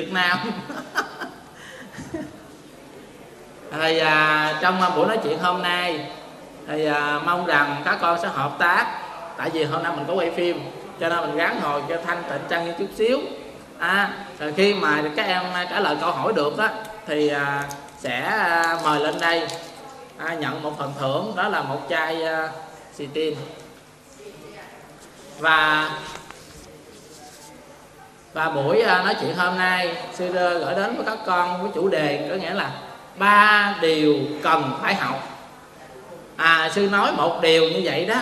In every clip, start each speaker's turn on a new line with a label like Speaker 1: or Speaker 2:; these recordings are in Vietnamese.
Speaker 1: Việt Nam. Thì à, trong à, buổi nói chuyện hôm nay thì à, mong rằng các con sẽ hợp tác. Tại vì hôm nay mình có quay phim cho nên mình gắn ngồi cho thanh tịnh trang như chút xíu. À, rồi khi mà các em trả lời câu hỏi được á thì à, sẽ à, mời lên đây à, nhận một phần thưởng. Đó là một chai à, xì tin. Và và buổi à, nói chuyện hôm nay sư gửi đến với các con với chủ đề có nghĩa là ba điều cần phải học. À sư nói một điều như vậy đó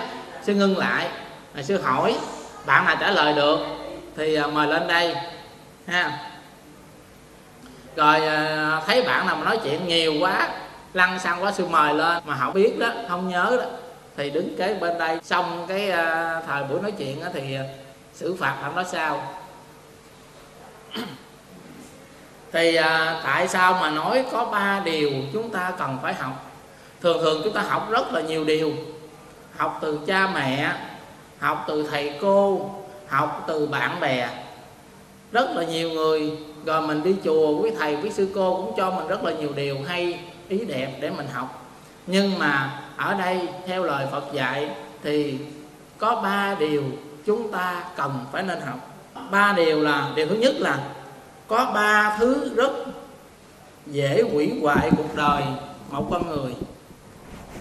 Speaker 1: sư ngưng lại à, sư hỏi bạn nào trả lời được thì à, mời lên đây ha. Rồi à, thấy bạn nào mà nói chuyện nhiều quá lăn xăng quá sư mời lên. Mà không biết đó không nhớ đó thì đứng kế bên đây. Xong cái à, thời buổi nói chuyện đó, thì à, xử phạt bạn đó sao? thì à, tại sao mà nói có ba điều chúng ta cần phải học? Thường thường chúng ta học rất là nhiều điều. Học từ cha mẹ học từ thầy cô học từ bạn bè. Rất là nhiều người rồi mình đi chùa quý thầy quý sư cô cũng cho mình rất là nhiều điều hay ý đẹp để mình học. Nhưng mà ở đây theo lời Phật dạy thì có ba điều chúng ta cần phải nên học ba điều là điều thứ nhất là có ba thứ rất dễ hủy hoại cuộc đời một con người.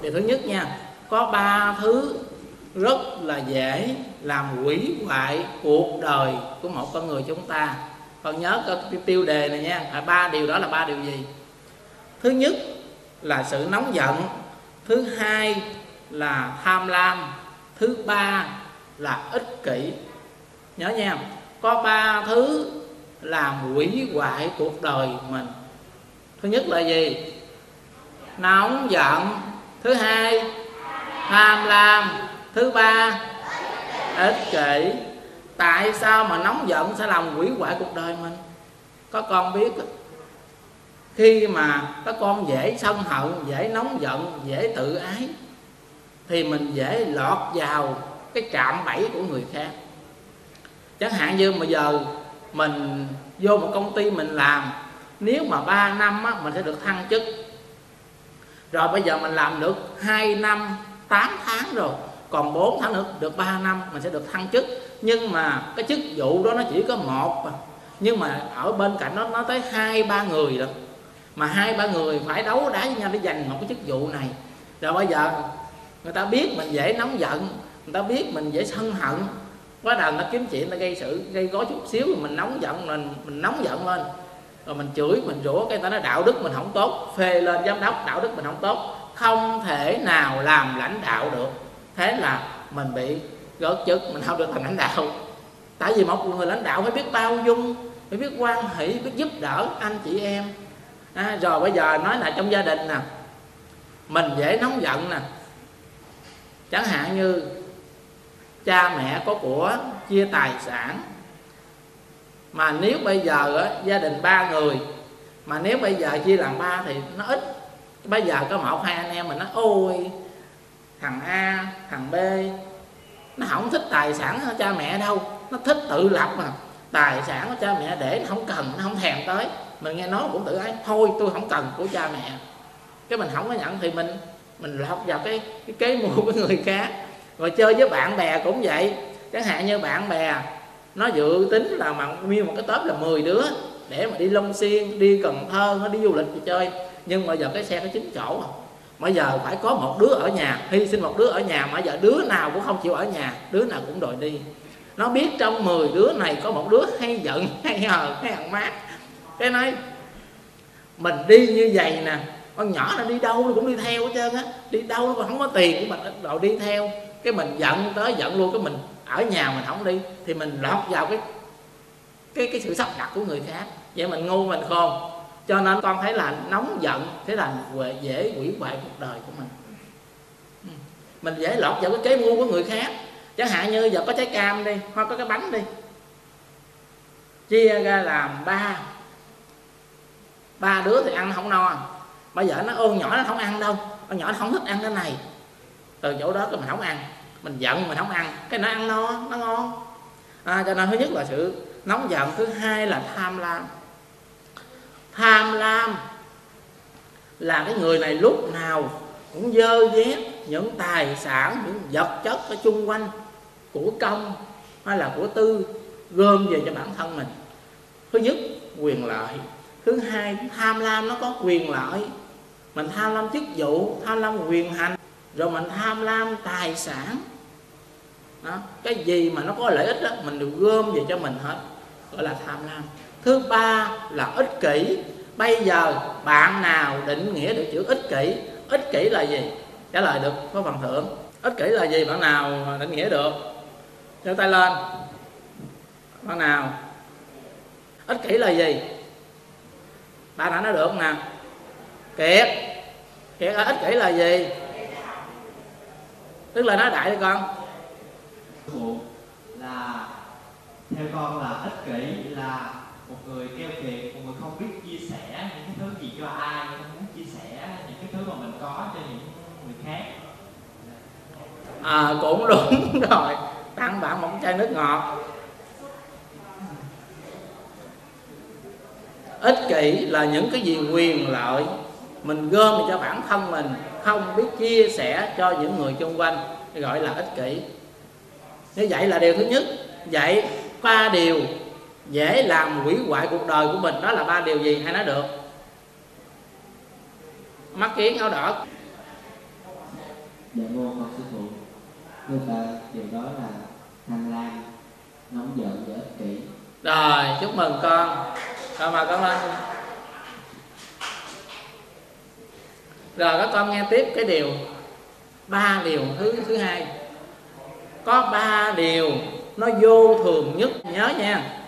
Speaker 1: Điều thứ nhất nha có ba thứ rất là dễ làm hủy hoại cuộc đời của một con người chúng ta. Con nhớ cái tiêu đề này nha à, ba điều đó là ba điều gì? Thứ nhất là sự nóng giận thứ hai là tham lam thứ ba là ích kỷ. Nhớ nha có ba thứ làm hủy hoại cuộc đời mình. Thứ nhất là gì? Nóng giận. Thứ hai, tham lam. Thứ ba, ích kỷ. Tại sao mà nóng giận sẽ làm hủy hoại cuộc đời mình? Có con biết khi mà các con dễ sân hận, dễ nóng giận, dễ tự ái, thì mình dễ lọt vào cái cạm bẫy của người khác chẳng hạn như mà giờ mình vô một công ty mình làm nếu mà 3 năm á, mình sẽ được thăng chức. Rồi bây giờ mình làm được 2 năm 8 tháng rồi còn 4 tháng nữa được 3 năm mình sẽ được thăng chức. Nhưng mà cái chức vụ đó nó chỉ có một à. nhưng mà ở bên cạnh nó nó tới hai ba người rồi mà hai ba người phải đấu đá với nhau để giành một cái chức vụ này. Rồi bây giờ người ta biết mình dễ nóng giận người ta biết mình dễ sân hận quá đầu nó kiếm chuyện nó gây sự gây gói chút xíu mình nóng giận mình mình nóng giận lên. Rồi mình chửi mình rủa cái ta nói đạo đức mình không tốt phê lên giám đốc đạo đức mình không tốt. Không thể nào làm lãnh đạo được. Thế là mình bị gớt chức mình không được làm lãnh đạo. Tại vì một người lãnh đạo phải biết bao dung phải biết quan hỷ biết giúp đỡ anh chị em. À, rồi bây giờ nói là trong gia đình nè. Mình dễ nóng giận nè. Chẳng hạn như cha mẹ có của chia tài sản. Mà nếu bây giờ á, gia đình ba người mà nếu bây giờ chia làm ba thì nó ít. Bây giờ có một hai anh em mình nói ôi thằng A thằng B nó không thích tài sản của cha mẹ đâu nó thích tự lập mà. Tài sản của cha mẹ để nó không cần nó không thèm tới. Mình nghe nói cũng tự ái thôi tôi không cần của cha mẹ. Cái mình không có nhận thì mình mình lọt vào cái cái kế mua của người khác rồi chơi với bạn bè cũng vậy. Chẳng hạn như bạn bè, nó dự tính là mà nguyên một cái tớp là 10 đứa để mà đi Long Xuyên, đi Cần Thơ, nó đi du lịch thì chơi. Nhưng mà giờ cái xe nó chín chỗ. Bây giờ phải có một đứa ở nhà, hy sinh một đứa ở nhà mà giờ đứa nào cũng không chịu ở nhà, đứa nào cũng đòi đi. Nó biết trong 10 đứa này có một đứa hay giận, hay hờ hay ăn mát. Cái nói, mình đi như vậy nè, con nhỏ nó đi đâu nó cũng đi theo hết trơn á, đi đâu nó còn không có tiền của mình rồi đi theo cái mình giận tới giận luôn cái mình ở nhà mình không đi, thì mình lọt vào cái cái cái sự sắp đặt của người khác. Vậy mình ngu, mình khôn. Cho nên con thấy là nóng giận, thế là dễ hủy hoại cuộc đời của mình. Ừ. Mình dễ lọt vào cái kế mua của người khác. Chẳng hạn như giờ có trái cam đi, hoặc có cái bánh đi. Chia ra làm ba. Ba đứa thì ăn không no. Bây giờ nó ô nhỏ, nó không ăn đâu. Con nhỏ nó không thích ăn cái này từ chỗ đó cái mình không ăn. Mình giận mình không ăn. Cái nó ăn no nó ngon. À, cho nên thứ nhất là sự nóng giận thứ hai là tham lam. Tham lam là cái người này lúc nào cũng dơ dép những tài sản những vật chất ở chung quanh của công hay là của tư gom về cho bản thân mình. Thứ nhất quyền lợi. Thứ hai tham lam nó có quyền lợi. Mình tham lam chức vụ tham lam quyền hành rồi mình tham lam tài sản. Đó. cái gì mà nó có lợi ích đó, mình đều gom về cho mình hết, gọi là tham lam. Thứ ba là ích kỷ. Bây giờ bạn nào định nghĩa được chữ ích kỷ? Ích kỷ là gì? Trả lời được, có phần thưởng. Ích kỷ là gì? Bạn nào định nghĩa được? Giơ tay lên. Bạn nào? Ích kỷ là gì? Bạn đã nói được nè? Kiệt. Kiệt, ích kỷ là gì? Tức là nói đại đi con.
Speaker 2: Là theo con là ích kỷ là một người keo kiệt một người không biết chia sẻ những cái thứ gì cho ai không muốn chia sẻ những cái thứ mà mình có cho những người khác.
Speaker 1: À cũng đúng rồi. Tặng bạn một chai nước ngọt. Ích kỷ là những cái gì quyền lợi mình gom cho bản thân mình không biết chia sẻ cho những người xung quanh. Gọi là ích kỷ. Như vậy là điều thứ nhất. Vậy ba điều dễ làm hủy hoại cuộc đời của mình đó là ba điều gì? Hay nói được? Mắt kiến áo đỏ.
Speaker 3: Dạ vô con sư phụ. Người ta điều đó là tham lam nóng giận và ích kỷ.
Speaker 1: Rồi chúc mừng con. Rồi mà con lên rồi các con nghe tiếp cái điều. Ba điều thứ thứ hai. Có ba điều nó vô thường nhất, nhớ nha.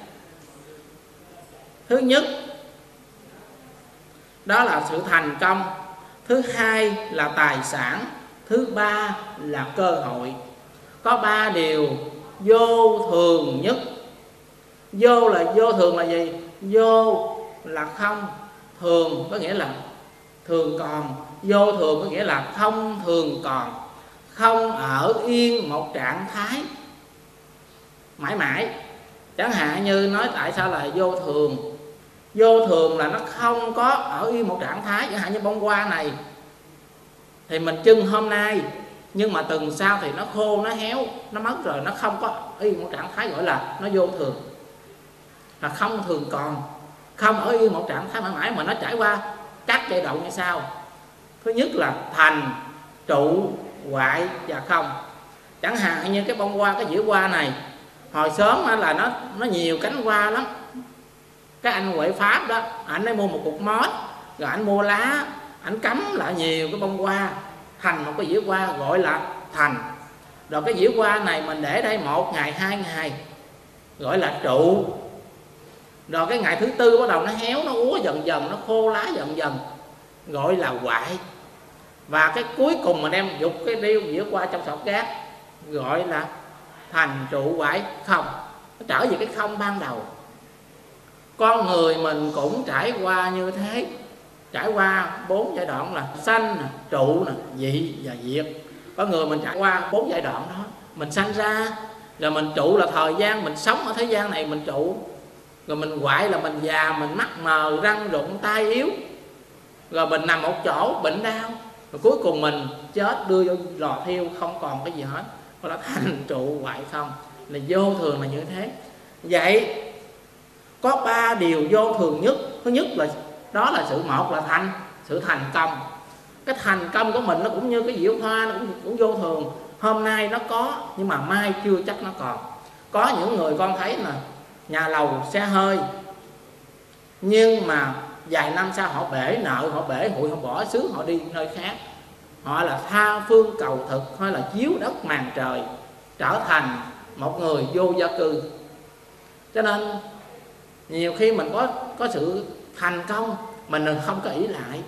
Speaker 1: Thứ nhất, đó là sự thành công. Thứ hai là tài sản. Thứ ba là cơ hội. Có ba điều vô thường nhất. Vô là vô thường là gì? Vô là không. Thường có nghĩa là thường còn vô thường có nghĩa là không thường còn, không ở yên một trạng thái. Mãi mãi. Chẳng hạn như nói tại sao là vô thường? Vô thường là nó không có ở yên một trạng thái. Chẳng hạn như bông hoa này, thì mình trưng hôm nay, nhưng mà tuần sau thì nó khô, nó héo, nó mất rồi, nó không có yên một trạng thái gọi là nó vô thường. Là không thường còn, không ở yên một trạng thái mãi mãi mà nó trải qua các giai đoạn như sau thứ nhất là thành trụ hoại và không. Chẳng hạn như cái bông hoa, cái dĩa hoa này, hồi sớm là nó nó nhiều cánh hoa lắm. Cái anh huệ pháp đó anh ấy mua một cục mốt rồi anh mua lá anh cắm lại nhiều cái bông hoa. Thành một cái dĩa hoa gọi là thành. Rồi cái dĩa hoa này mình để đây một ngày, hai ngày, gọi là trụ. Rồi cái ngày thứ tư bắt đầu nó héo, nó úa dần dần, nó khô lá dần dần gọi là hoại. Và cái cuối cùng mà đem dục cái điêu giữa qua trong sọt cát, gọi là thành trụ hoại không. Nó trở về cái không ban đầu. Con người mình cũng trải qua như thế. Trải qua bốn giai đoạn là sanh, trụ, dị và diệt. Có người mình trải qua bốn giai đoạn đó. Mình sanh ra, rồi mình trụ là thời gian mình sống ở thế gian này mình trụ. Rồi mình quại là mình già, mình mắt mờ, răng rụng, tai yếu rồi mình nằm một chỗ bệnh đau. Rồi cuối cùng mình chết đưa vô lò thiêu không còn cái gì hết. Gọi là thành trụ hoại không? Là vô thường là như thế. Vậy có ba điều vô thường nhất. Thứ nhất là đó là sự một là thành sự thành công. Cái thành công của mình nó cũng như cái diệu hoa nó cũng, cũng vô thường. Hôm nay nó có nhưng mà mai chưa chắc nó còn. Có những người con thấy là nhà lầu xe hơi nhưng mà vài năm sau họ bể nợ, họ bể hụi, họ bỏ xứ, họ đi nơi khác. Họ là tha phương cầu thực hay là chiếu đất màn trời trở thành một người vô gia cư. Cho nên, nhiều khi mình có có sự thành công, mình đừng không có ý lại.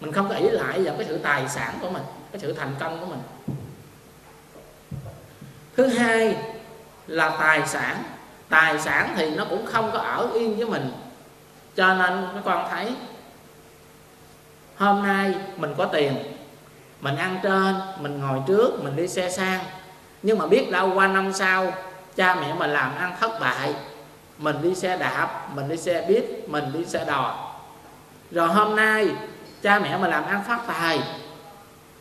Speaker 1: Mình không có ý lại vào cái sự tài sản của mình, cái sự thành công của mình. Thứ hai là tài sản. Tài sản thì nó cũng không có ở yên với mình cho nên các con thấy, hôm nay mình có tiền, mình ăn trên, mình ngồi trước, mình đi xe sang. Nhưng mà biết đâu qua năm sau, cha mẹ mình làm ăn thất bại, mình đi xe đạp, mình đi xe buýt, mình đi xe đò. Rồi hôm nay cha mẹ mình làm ăn phát tài,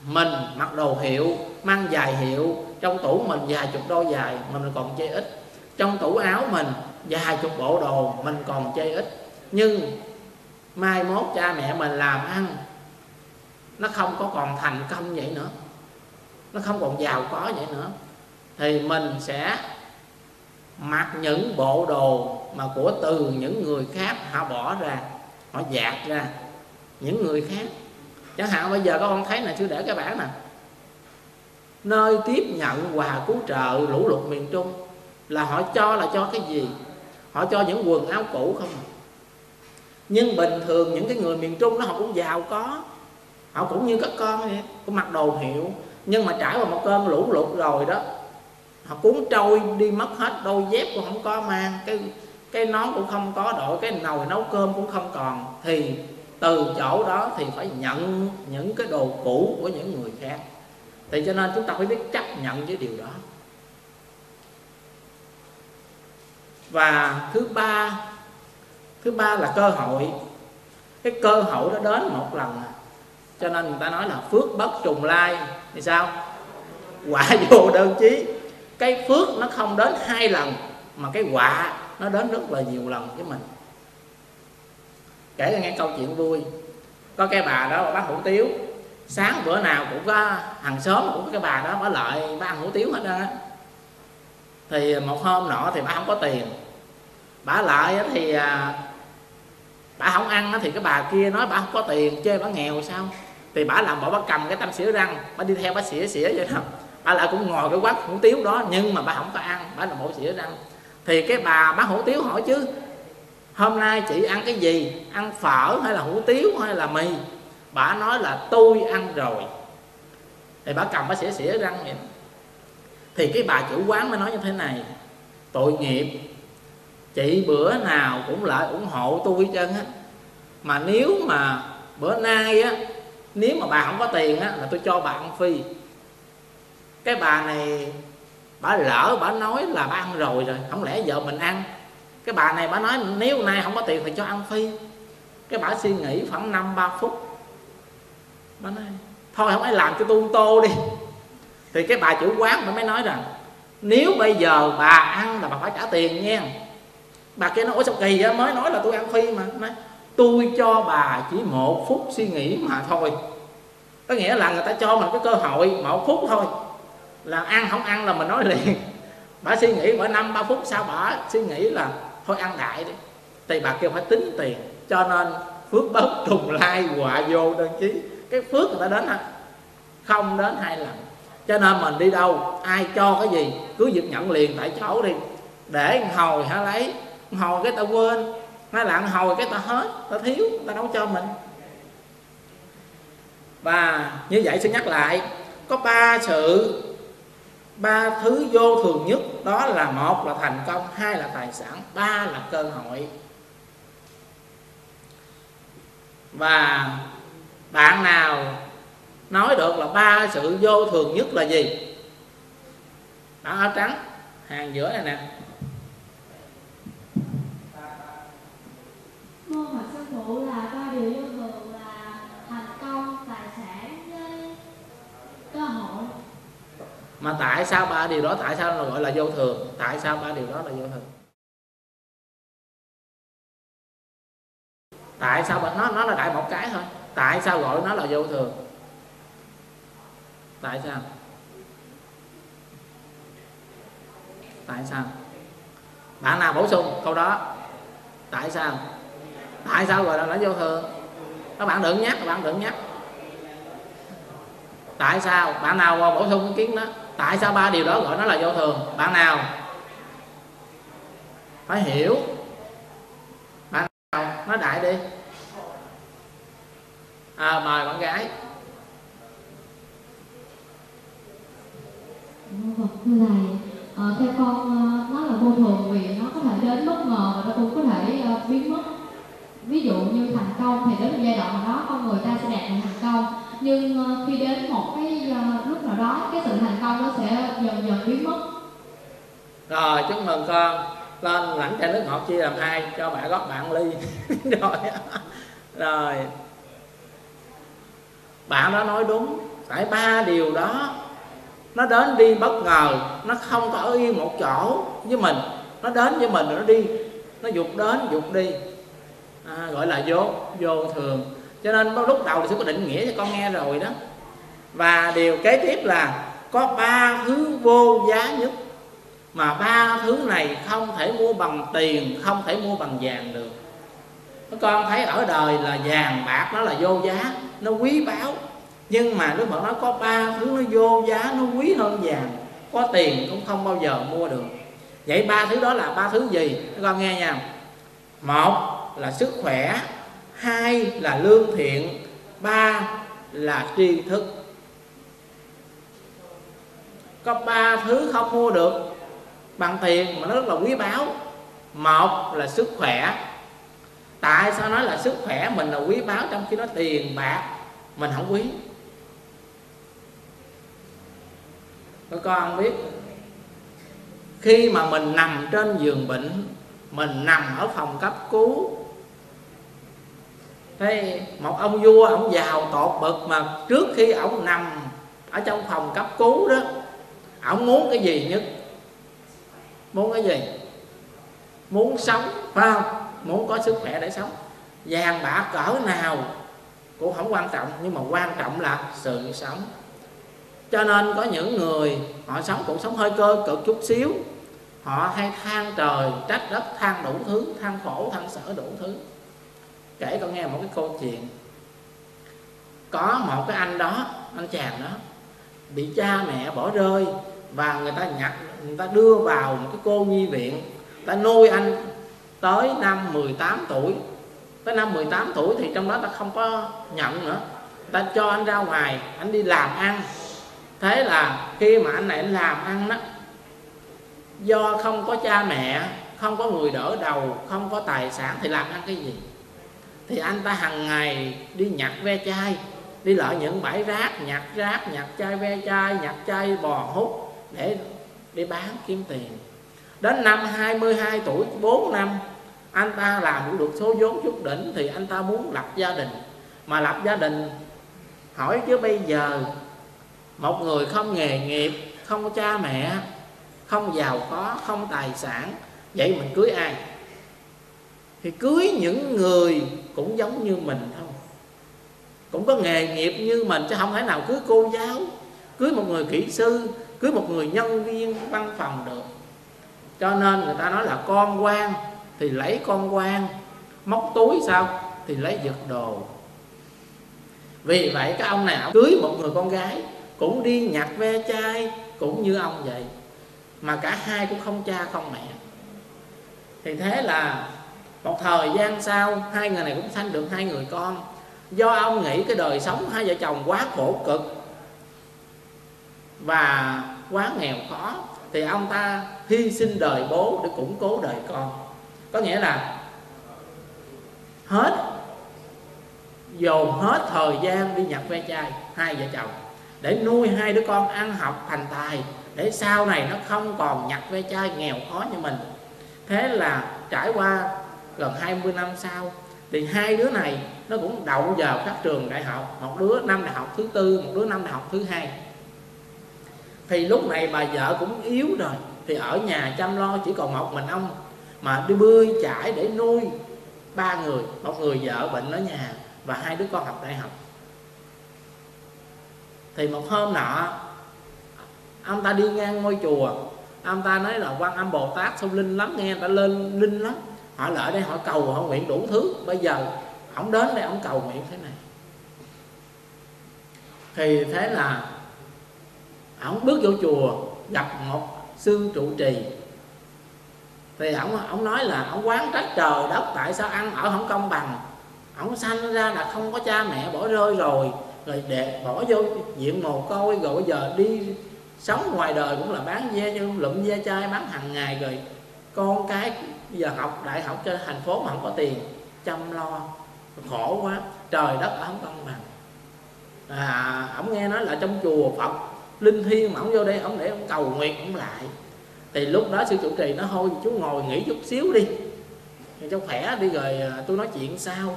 Speaker 1: mình mặc đồ hiệu, mang dài hiệu, trong tủ mình vài chục đôi dài mình còn chơi ít. Trong tủ áo mình vài chục bộ đồ, mình còn chơi ít nhưng mai mốt cha mẹ mình làm ăn, nó không có còn thành công vậy nữa. Nó không còn giàu có vậy nữa. Thì mình sẽ mặc những bộ đồ mà của từ những người khác họ bỏ ra, họ dạt ra, những người khác. Chẳng hạn bây giờ các con thấy này chưa để cái bản nè. Nơi tiếp nhận quà cứu trợ lũ lụt miền trung là họ cho là cho cái gì? Họ cho những quần áo cũ không à? Nhưng bình thường những cái người miền trung đó, họ cũng giàu có. Họ cũng như các con vậy, cũng mặc đồ hiệu. Nhưng mà trải qua một cơn lũ lụt rồi đó, họ cuốn trôi đi mất hết đôi dép cũng không có mang. Cái cái nón cũng không có đội cái nồi nấu cơm cũng không còn. Thì từ chỗ đó thì phải nhận những cái đồ cũ của những người khác. Thì cho nên chúng ta phải biết chấp nhận với điều đó. Và thứ ba thứ ba là cơ hội. Cái cơ hội đó đến một lần. Cho nên người ta nói là phước bất trùng lai. Thì sao? Quả vô đơn chí. Cái phước nó không đến hai lần, mà cái quả nó đến rất là nhiều lần với mình. Kể cho nghe câu chuyện vui. Có cái bà đó bán hủ tiếu. Sáng bữa nào cũng có, hàng xóm cũng có cái bà đó, bà lợi, bà ăn hủ tiếu hết á. Thì một hôm nọ thì bà không có tiền. Bà lại thì à, bà không ăn thì cái bà kia nói bà không có tiền chơi bà nghèo sao? Thì bà làm bỏ bà cầm cái tăm xỉa răng, bà đi theo bà xỉa xỉa vậy đó. Bà lại cũng ngồi cái quán hủ tiếu đó, nhưng mà bà không có ăn, bà làm bộ xỉa răng. Thì cái bà bán hủ tiếu hỏi chứ, hôm nay chị ăn cái gì? Ăn phở hay là hủ tiếu hay là mì? Bà nói là, tôi ăn rồi. Thì bà cầm bà xỉa xỉa răng vậy thì cái bà chủ quán mới nói như thế này, tội nghiệp chị bữa nào cũng lại ủng hộ tôi hết trơn á. Mà nếu mà bữa nay á, nếu mà bà không có tiền á, là tôi cho bà ăn phi. Cái bà này, bà lỡ, bà nói là bà ăn rồi rồi, không lẽ vợ mình ăn? Cái bà này bà nói, nếu nay không có tiền thì cho ăn phi. Cái bà suy nghĩ khoảng năm, ba phút. Bà nói, thôi không ai làm cho tôi tô đi. Thì cái bà chủ quán bà mới nói rằng, nếu bây giờ bà ăn là bà phải trả tiền nha bà kia nói sao kỳ vậy mới nói là tôi ăn phi mà. Nói, tôi cho bà chỉ một phút suy nghĩ mà thôi. Có nghĩa là người ta cho mình cái cơ hội một phút thôi. Là ăn không ăn là mình nói liền. Bà suy nghĩ mỗi năm ba phút sau bà suy nghĩ là thôi ăn đại đi. Thì bà kêu phải tính tiền cho nên phước bất trùng lai họa vô đơn chí. Cái phước người ta đến ha không đến hai lần. Cho nên mình đi đâu ai cho cái gì cứ việc nhận liền tại chỗ đi. Để hồi hả lấy hồi cái ta quên. Hay là hồi cái ta hết ta thiếu ta đâu cho mình. Và như vậy xin nhắc lại, có ba sự, ba thứ vô thường nhất, đó là một là thành công, hai là tài sản, ba là cơ hội. Và bạn nào nói được là ba sự vô thường nhất là gì? Đó áo trắng, hàng giữa này nè. Mà tại sao ba điều đó, tại sao là gọi là vô thường? Tại sao ba điều đó là vô thường? Tại sao bạn nó nó là đại một cái thôi. Tại sao gọi nó là vô thường? Tại sao? Tại sao? Bạn nào bổ sung câu đó? Tại sao? Tại sao gọi là nó vô thường? Các bạn đừng nhắc, các bạn đừng nhắc. Tại sao? Bạn nào bổ sung ý kiến đó? Tại sao ba điều đó gọi nó là vô thường? Bạn nào? Phải hiểu. Bạn nào? Nói đại đi. À, mời bạn gái.
Speaker 4: Mô thưa thầy, ờ, theo con ờ, nó là vô thường vì nó có thể đến bất ngờ và nó cũng có thể ờ, biến mất. Ví dụ như thành công thì đến một giai đoạn nào đó con người ta sẽ đạt được thành công. Nhưng ờ, khi đến một cái ờ, lúc nào đó, cái sự thành công nó sẽ dần dần biến mất.
Speaker 1: Rồi, chúc mừng con. Lên lãnh chai nước ngọt chia làm hai, cho bạn góp bạn ly. Rồi. Rồi. Bạn đó nói đúng tại ba điều đó. Nó đến đi bất ngờ, nó không có ở yên một chỗ với mình. Nó đến với mình rồi nó đi. Nó dục đến, dục đi à, gọi là vô vô thường. Cho nên lúc đầu thì sư có định nghĩa cho con nghe rồi đó. Và điều kế tiếp là có ba thứ vô giá nhất mà ba thứ này không thể mua bằng tiền không thể mua bằng vàng được. Các con thấy ở đời là vàng bạc nó là vô giá nó quý báu. Nhưng mà Đức Phật nói có ba thứ nó vô giá nó quý hơn vàng có tiền cũng không bao giờ mua được. Vậy ba thứ đó là ba thứ gì? Các con nghe nha. Một là sức khỏe, hai là lương thiện, ba là tri thức. Có ba thứ không mua được, bằng tiền mà nó rất là quý báu. Một là sức khỏe. Tại sao nói là sức khỏe? Mình là quý báu trong khi nó tiền bạc, mình không quý. Các con biết. Khi mà mình nằm trên giường bệnh, mình nằm ở phòng cấp cứu thế một ông vua, ông giàu tột bực mà trước khi ông nằm ở trong phòng cấp cứu đó, ông muốn cái gì nhất? Muốn cái gì? Muốn sống, phải không? Muốn có sức khỏe để sống. Vàng bạc cỡ nào cũng không quan trọng, nhưng mà quan trọng là sự sống. Cho nên có những người, họ sống cũng sống hơi cơ cực chút xíu. Họ hay than trời, trách đất, than đủ thứ, than khổ, than sở đủ thứ kể con nghe một cái câu chuyện. Có một cái anh đó, anh chàng đó, bị cha mẹ bỏ rơi và người ta nhặt, người ta đưa vào một cái cô nhi viện. Ta nuôi anh tới năm 18 tuổi. Tới năm 18 tuổi thì trong đó ta không có nhận nữa. Ta cho anh ra ngoài, anh đi làm ăn. Thế là khi mà anh này anh làm ăn đó, do không có cha mẹ, không có người đỡ đầu, không có tài sản thì làm ăn cái gì? Thì anh ta hàng ngày đi nhặt ve chai, đi lại những bãi rác, nhặt rác, nhặt chai ve chai, nhặt chai bò hút để đi bán kiếm tiền. Đến năm 22 tuổi 4 năm, anh ta làm được số vốn chút đỉnh thì anh ta muốn lập gia đình. Mà lập gia đình, hỏi chứ bây giờ, một người không nghề nghiệp, không có cha mẹ, không giàu có, không tài sản, vậy mình cưới ai? Thì cưới những người cũng giống như mình thôi. Cũng có nghề nghiệp như mình, chứ không thể nào cưới cô giáo, cưới một người kỹ sư, cưới một người nhân viên văn phòng được. Cho nên người ta nói là con quan thì lấy con quan, móc túi sao thì lấy giật đồ. Vì vậy cái ông nào cưới một người con gái cũng đi nhặt ve chai cũng như ông vậy, mà cả hai cũng không cha không mẹ. Thì thế là một thời gian sau, hai người này cũng sanh được hai người con. Do ông nghĩ cái đời sống hai vợ chồng quá khổ cực và quá nghèo khó, thì ông ta hy sinh đời bố để củng cố đời con. Có nghĩa là hết, dồn hết thời gian đi nhặt ve chai hai vợ chồng để nuôi hai đứa con ăn học thành tài, để sau này nó không còn nhặt ve chai nghèo khó như mình. Thế là trải qua gần 20 năm sau, thì hai đứa này nó cũng đậu vào các trường đại học, một đứa năm đại học thứ tư, một đứa năm đại học thứ hai. Thì lúc này bà vợ cũng yếu rồi, thì ở nhà chăm lo chỉ còn một mình ông, mà đi bơi chải để nuôi ba người, một người vợ bệnh ở nhà và hai đứa con học đại học. Thì một hôm nọ, ông ta đi ngang ngôi chùa, ông ta nói là quan âm bồ tát sông linh lắm, nghe ta lên linh lắm họ lại đây họ cầu, họ nguyện đủ thứ. Bây giờ ông đến đây ông cầu nguyện thế này. Thì thế là ông bước vô chùa, gặp một sư trụ trì. Thì ông ông nói là ông quán trách trời đất, tại sao ăn ở không công bằng? Ông sanh ra là không có cha mẹ, bỏ rơi rồi. Rồi để bỏ vô diện mồ côi, rồi bây giờ đi sống ngoài đời cũng là bán dê cho lụm dê chai bán hàng ngày. Rồi con cái giờ học đại học cho thành phố mà không có tiền, chăm lo, khổ quá, trời đất ở không công bằng à ông nghe nói là trong chùa phật, linh thiêng mà ông vô đây ông để ông cầu nguyện ông lại. Thì lúc đó sư trụ trì nó thôi chú ngồi nghỉ chút xíu đi cho khỏe đi rồi à, tôi nói chuyện sau.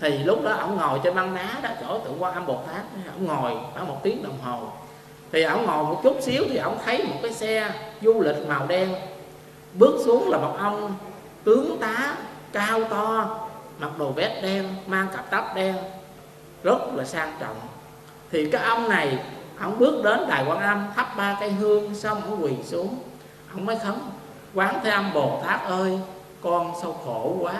Speaker 1: Thì lúc đó ông ngồi trên băng đá đó, chỗ tượng quan âm bồ tát ông ngồi khoảng một tiếng đồng hồ. Thì ông ngồi một chút xíu thì ông thấy một cái xe du lịch màu đen bước xuống là một ông tướng tá cao to, mặc đồ vest đen, mang cặp tóc đen, rất là sang trọng. Thì cái ông này, ông bước đến đài quan âm, thắp ba cây hương, xong ông quỳ xuống. Ông mới khấn, quán thế âm bồ tát ơi, con sao khổ quá.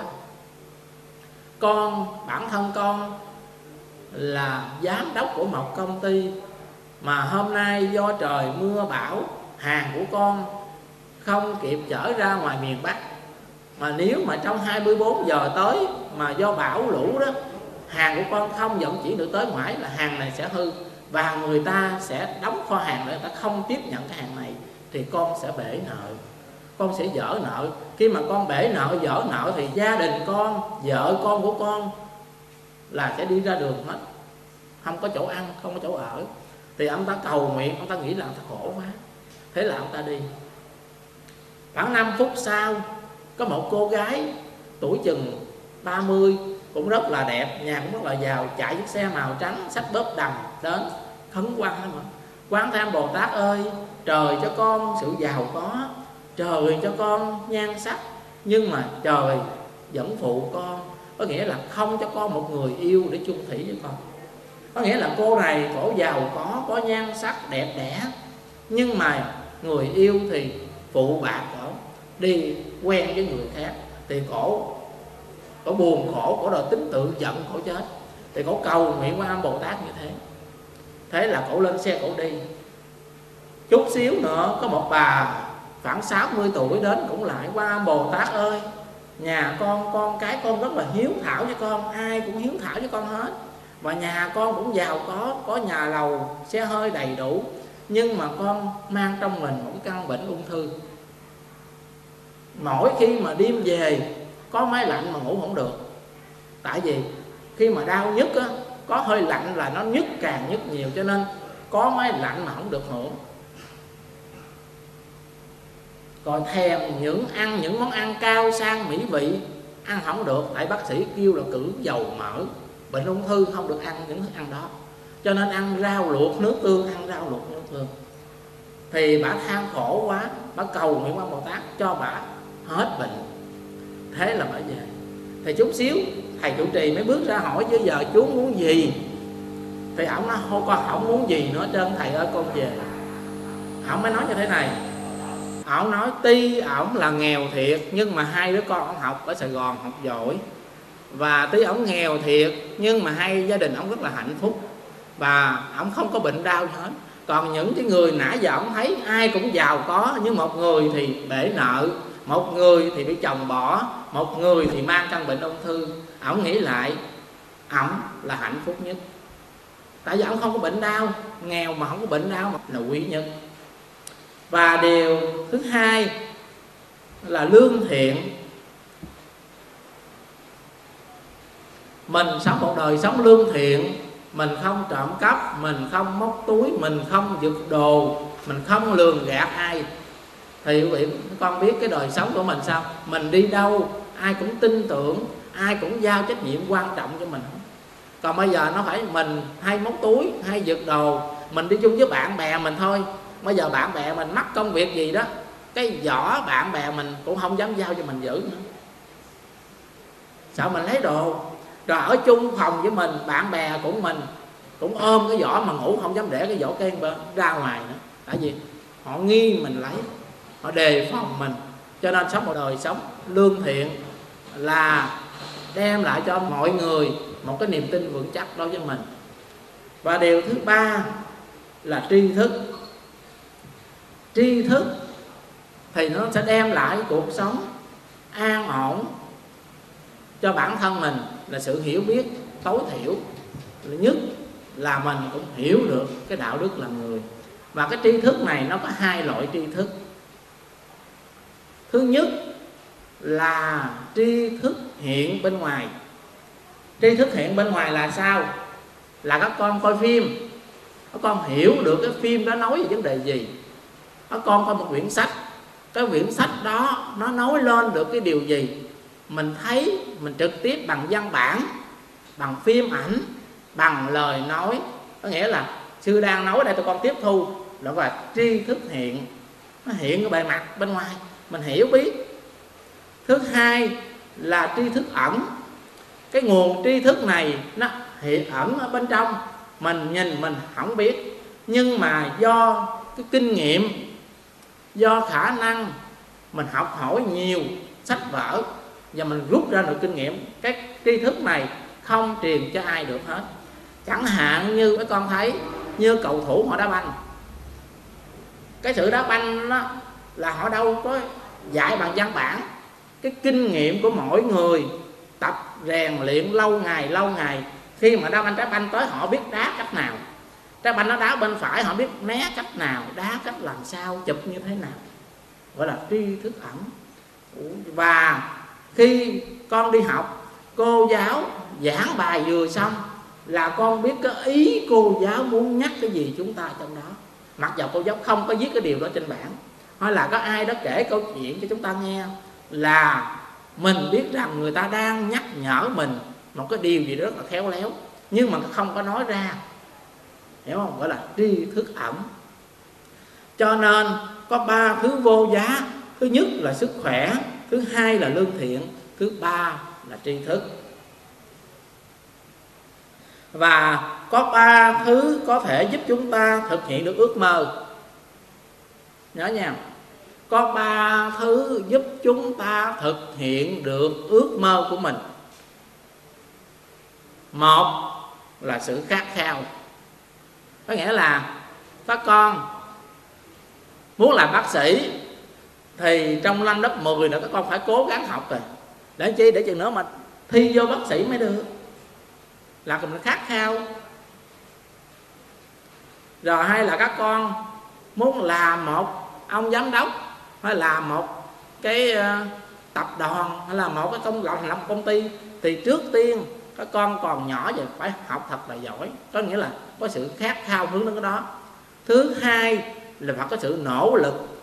Speaker 1: Con, bản thân con là giám đốc của một công ty mà hôm nay do trời mưa bão, hàng của con không kịp chở ra ngoài miền Bắc. Mà nếu mà trong 24 giờ tới mà do bão lũ đó, hàng của con không vận chuyển được tới ngoài là hàng này sẽ hư và người ta sẽ đóng kho hàng để người ta không tiếp nhận cái hàng này thì con sẽ bể nợ. Con sẽ dở nợ. Khi mà con bể nợ, dở nợ thì gia đình con, vợ con của con là sẽ đi ra đường hết. Không có chỗ ăn, không có chỗ ở. Thì ông ta cầu nguyện, ông ta nghĩ là ông ta khổ quá. Thế là ông ta đi khoảng 5 phút sau, có một cô gái tuổi chừng 30 cũng rất là đẹp, nhà cũng rất là giàu, chạy chiếc xe màu trắng sách bóp đầm đến khấn quan mà quán tham bồ tát ơi, trời cho con sự giàu có, trời cho con nhan sắc, nhưng mà trời vẫn phụ con. Có nghĩa là không cho con một người yêu để chung thủy với con. Có nghĩa là cô này cổ giàu có có nhan sắc, đẹp đẽ, nhưng mà người yêu thì phụ bạc cổ đi quen với người khác. Thì cổ cổ buồn khổ cổ đòi tính tự giận, cổ chết. Thì cổ cầu nguyện quan âm bồ tát như thế. Thế là cổ lên xe cổ đi. Chút xíu nữa, có một bà khoảng 60 tuổi đến cũng lại qua Bồ Tát ơi, nhà con con cái con rất là hiếu thảo với con, ai cũng hiếu thảo với con hết. Và nhà con cũng giàu có có nhà lầu, xe hơi đầy đủ nhưng mà con mang trong mình một căn bệnh ung thư. Mỗi khi mà đêm về có máy lạnh mà ngủ không được. Tại vì khi mà đau nhức á, có hơi lạnh là nó nhức càng nhức nhiều cho nên có máy lạnh mà không được hưởng còn thèm những ăn những món ăn cao sang mỹ vị ăn không được tại bác sĩ kêu là cử dầu mỡ bệnh ung thư không được ăn những thức ăn đó cho nên ăn rau luộc nước tương, ăn rau luộc nước tương. Thì bà than khổ quá, bà cầu nguyện quan bồ tát cho bà hết bệnh. Thế là bà về. Thì chút xíu, thầy chủ trì mới bước ra hỏi chứ giờ chú muốn gì? Thì ổng nói, thôi con không muốn gì nữa, trơn thầy ơi, con về. Ổng mới nói như thế này. Ổng nói, tuy ổng là nghèo thiệt, nhưng mà hai đứa con ổng học ở sài gòn học giỏi. Và tuy ổng nghèo thiệt, nhưng mà hai gia đình ổng rất là hạnh phúc và ổng không có bệnh đau gì hết. Còn những cái người nãy giờ ổng thấy ai cũng giàu có, nhưng một người thì bể nợ, một người thì bị chồng bỏ, một người thì mang căn bệnh ung thư. Ổng nghĩ lại, ổng là hạnh phúc nhất. Tại vì ổng không có bệnh đau, nghèo mà không có bệnh đau mà là quý nhất. Và điều thứ hai là lương thiện. Mình sống một đời sống lương thiện mình không trộm cắp, mình không móc túi, mình không giật đồ, mình không lường gạt ai. Thì quý vị con biết cái đời sống của mình sao? Mình đi đâu, ai cũng tin tưởng, ai cũng giao trách nhiệm quan trọng cho mình. Còn bây giờ nó phải mình hay móc túi, hay giật đồ, mình đi chung với bạn bè mình thôi. Bây giờ bạn bè mình mắc công việc gì đó, cái vỏ bạn bè mình cũng không dám giao cho mình giữ nữa. Sợ mình lấy đồ rồi ở chung phòng với mình, bạn bè của mình, cũng ôm cái vỏ mà ngủ, không dám để cái vỏ cây bên ra ngoài nữa. Tại vì họ nghi mình lấy, họ đề phòng mình. Cho nên sống một đời sống lương thiện là đem lại cho mọi người một cái niềm tin vững chắc đối với mình. Và điều thứ ba là tri thức. Tri thức thì nó sẽ đem lại cuộc sống an ổn cho bản thân mình là sự hiểu biết, tối thiểu nhất là mình cũng hiểu được cái đạo đức làm người. Và cái tri thức này nó có hai loại tri thức. Thứ nhất là tri thức hiện bên ngoài. Tri thức hiện bên ngoài là sao? Là các con coi phim. Các con hiểu được cái phim đó nói về vấn đề gì. Các con coi một quyển sách. Cái quyển sách đó nó nói lên được cái điều gì? Mình thấy mình trực tiếp bằng văn bản, bằng phim ảnh, bằng lời nói. Có nghĩa là sư đang nói đây tụi con tiếp thu. Đó là tri thức hiện. Nó hiện ở bề mặt bên ngoài. Mình hiểu biết. Thứ hai là tri thức ẩn. Cái nguồn tri thức này nó hiện ẩn ở bên trong. Mình nhìn mình không biết. Nhưng mà do cái kinh nghiệm, do khả năng, mình học hỏi nhiều, sách vở và mình rút ra được kinh nghiệm. Cái tri thức này không truyền cho ai được hết. Chẳng hạn như mấy con thấy như cầu thủ họ đá banh. Cái sự đá banh đó là họ đâu có dạy bằng văn bản. Cái kinh nghiệm của mỗi người tập rèn luyện lâu ngày lâu ngày. Khi mà đá banh trái banh tới họ biết đá cách nào. Trái banh nó đá bên phải, họ biết né cách nào, đá cách làm sao, chụp như thế nào. Gọi là tri thức ẩn. Và khi con đi học, cô giáo giảng bài vừa xong là con biết cái ý cô giáo muốn nhắc cái gì chúng ta trong đó. Mặc dù cô giáo không có viết cái điều đó trên bảng, hay là có ai đó kể câu chuyện cho chúng ta nghe, là mình biết rằng người ta đang nhắc nhở mình một cái điều gì đó rất là khéo léo, nhưng mà không có nói ra. Hiểu không? Gọi là tri thức ẩm. Cho nên có ba thứ vô giá. Thứ nhất là sức khỏe thứ hai là lương thiện, thứ ba là tri thức. Và có ba thứ có thể giúp chúng ta thực hiện được ước mơ. Nhớ nha, có ba thứ giúp chúng ta thực hiện được ước mơ của mình. Một là sự khát khao. Có nghĩa là, các con, muốn làm bác sĩ thì trong năm lớp 10 nữa các con phải cố gắng học rồi. Để chi? Để chừng nữa mà thi vô bác sĩ mới được. Là cũng khát khao. Rồi hay là các con muốn làm một ông giám đốc, hay là một cái ờ, tập đoàn, hay là một cái công lập thành lập công ty, thì trước tiên các con còn nhỏ vậy phải học thật là giỏi. Có nghĩa là có sự khát khao hướng đến cái đó. Thứ hai là phải có sự nỗ lực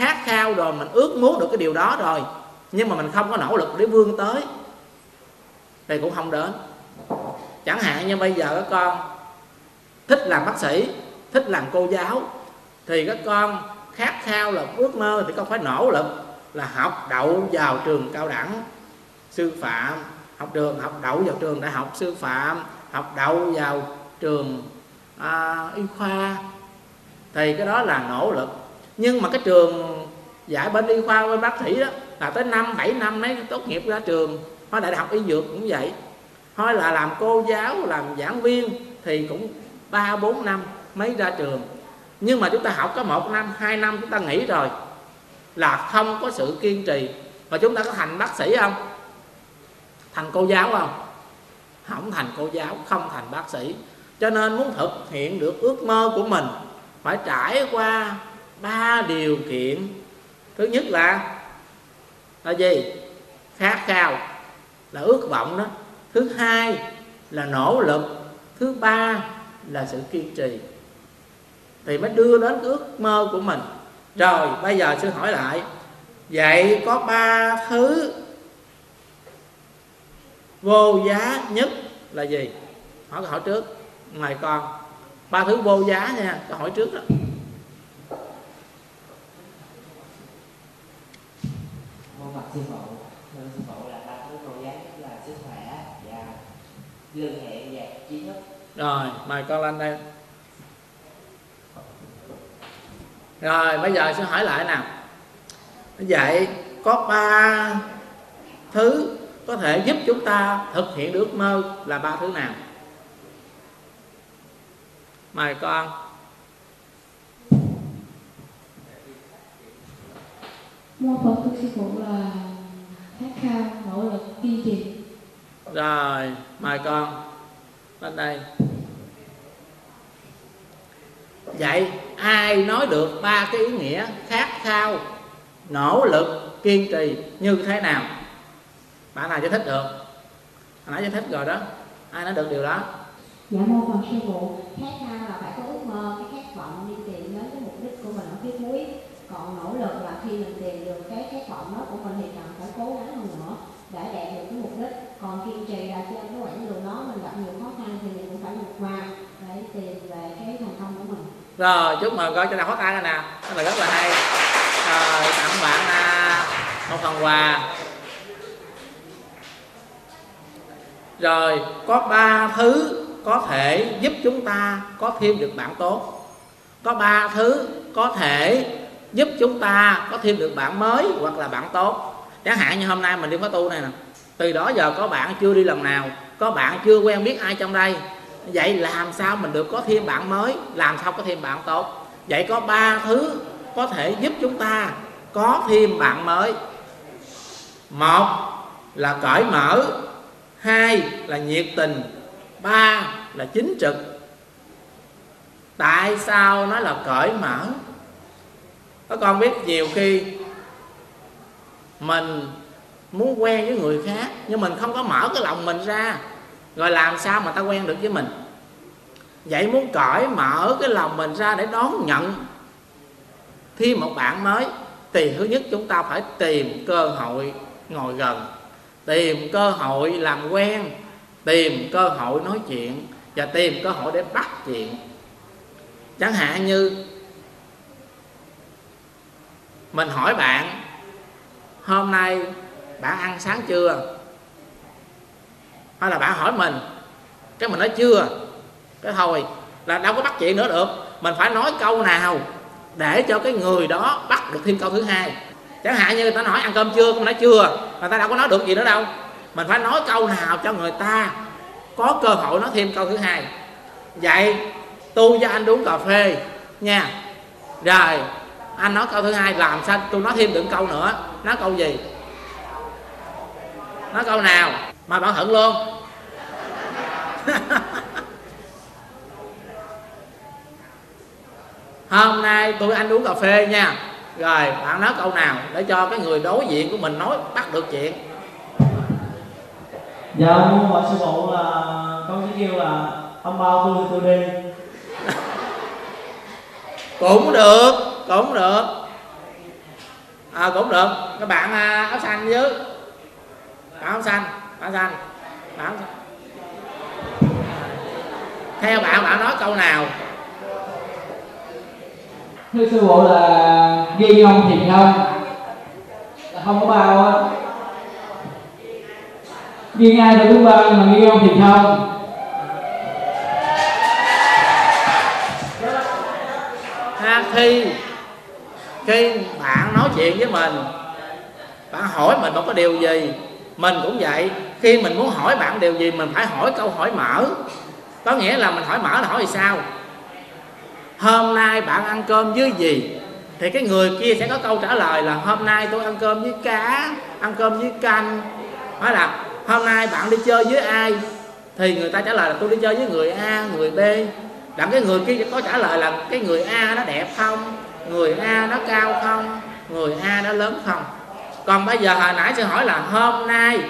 Speaker 1: khát khao rồi mình ước muốn được cái điều đó rồi nhưng mà mình không có nỗ lực để vươn tới. Thì cũng không đến. Chẳng hạn như bây giờ các con thích làm bác sĩ thích làm cô giáo thì các con khát khao là ước mơ thì con phải nỗ lực là học đậu vào trường cao đẳng sư phạm. Học trường học đậu vào trường đại học sư phạm học đậu vào trường à, y khoa. Thì cái đó là nỗ lực nhưng mà cái trường dạy bên y khoa, bên bác sĩ đó, là tới năm, bảy năm mới tốt nghiệp ra trường hoặc đại học y dược cũng vậy. Hoặc là làm cô giáo, làm giảng viên thì cũng ba, bốn năm mới ra trường. Nhưng mà chúng ta học có một năm, hai năm chúng ta nghỉ rồi, là không có sự kiên trì. Và chúng ta có thành bác sĩ không? Thành cô giáo không? Không thành cô giáo, không thành bác sĩ. Cho nên muốn thực hiện được ước mơ của mình, phải trải qua ba điều kiện. Thứ nhất là là gì? Khát khao là ước vọng đó. Thứ hai là nỗ lực. Thứ ba là sự kiên trì. Thì mới đưa đến ước mơ của mình. Rồi, bây giờ sư hỏi lại, vậy có ba thứ vô giá nhất là gì? Hỏi câu hỏi trước. Mời con. Ba thứ vô giá nha. Câu hỏi trước đó.
Speaker 3: Phật sư phụ. Thưa sư phụ là ba thứ vô giá nhất là sức khỏe và lương hệ và trí thức.
Speaker 1: Rồi mời con lên đây. Rồi bây giờ sẽ hỏi lại nào. Vậy có ba thứ có thể giúp chúng ta thực hiện được mơ là ba thứ nào? Mời con
Speaker 4: mô phật thưa sư phụ là khát khao nỗ lực kiên trì
Speaker 1: rồi mời con lên đây. Vậy ai nói được ba cái ý nghĩa khát khao nỗ lực kiên trì như thế nào? Bạn nào giải thích được? Hồi nãy giải thích rồi đó. Ai nói được điều đó?
Speaker 5: Dạ mô phần sư phụ, khát khao là phải có ước mơ, cái khát vọng đi tìm đến cái mục đích của mình ở phía cuối. Còn nỗ lực là khi mình tìm được cái cái vọng đó của mình thì cần phải cố gắng hơn nữa để đạt được cái mục đích. Còn kiên trì là trên cái quãng đường đó mình gặp nhiều khó khăn thì mình cũng phải vượt qua để tìm về cái thành công của mình.
Speaker 1: rồi, chúc mừng coi cho nào khó tay nè đó là rất là hay rồi, tặng bạn à, một phần quà rồi, có ba thứ có thể giúp chúng ta có thêm được bạn tốt có ba thứ có thể giúp chúng ta có thêm được bạn mới hoặc là bạn tốt. Chẳng hạn như hôm nay mình đi khóa tu này nè, từ đó giờ có bạn chưa đi lần nào, có bạn chưa quen biết ai trong đây, vậy làm sao mình được có thêm bạn mới, làm sao có thêm bạn tốt? Vậy có ba thứ có thể giúp chúng ta có thêm bạn mới. Một là cởi mở, hai là nhiệt tình, ba là chính trực. Tại sao nó là cởi mở? Các con biết nhiều khi mình muốn quen với người khác, nhưng mình không có mở cái lòng mình ra. Rồi làm sao mà ta quen được với mình? Vậy muốn cởi mở cái lòng mình ra để đón nhận thêm một bạn mới, thì thứ nhất chúng ta phải tìm cơ hội ngồi gần, tìm cơ hội làm quen, tìm cơ hội nói chuyện và tìm cơ hội để bắt chuyện. Chẳng hạn như mình hỏi bạn, hôm nay bạn ăn sáng chưa? Hay là bạn hỏi mình, cái mình nói chưa? Cái thôi, là đâu có bắt chuyện nữa được. Mình phải nói câu nào để cho cái người đó bắt được thêm câu thứ hai. Chẳng hạn như người ta nói ăn cơm chưa mình nói chưa, người ta đâu có nói được gì nữa đâu. Mình phải nói câu nào cho người ta có cơ hội nói thêm câu thứ hai. Vậy, tôi với anh uống cà phê nha. Rồi anh nói câu thứ hai làm sao tôi nói thêm được câu nữa? Nói câu gì? Nói câu nào? Mà bạn hận luôn. Hôm nay tôi anh uống cà phê nha. Rồi bạn nói câu nào để cho cái người đối diện của mình nói bắt được chuyện?
Speaker 2: Dạ mô phật sư phụ là con sẽ kêu là ông bao tôi tôi đi.
Speaker 1: Cũng được cũng được. À, cũng được. Các bạn à, áo xanh dưới. Bạn áo xanh áo xanh bạn áo xanh. Theo bạn bạn nói câu nào?
Speaker 6: Thưa sư phụ là ghi ông thiền thông là không có bao á. Ghi ai cũng bao nhưng mà ghi ông thiền thông
Speaker 1: ha khi khi bạn nói chuyện với mình, bạn hỏi mình một cái điều gì? Mình cũng vậy. Khi mình muốn hỏi bạn điều gì, mình phải hỏi câu hỏi mở. Có nghĩa là mình hỏi mở là hỏi gì sao? Hôm nay bạn ăn cơm với gì? Thì cái người kia sẽ có câu trả lời là, hôm nay tôi ăn cơm với cá, ăn cơm với canh. Hỏi là, hôm nay bạn đi chơi với ai? Thì người ta trả lời là, tôi đi chơi với người a, người b. Đặng cái người kia có trả lời là, cái người a nó đẹp không? Người a nó cao không? Người a nó lớn không? Còn bây giờ hồi nãy sư hỏi là hôm nay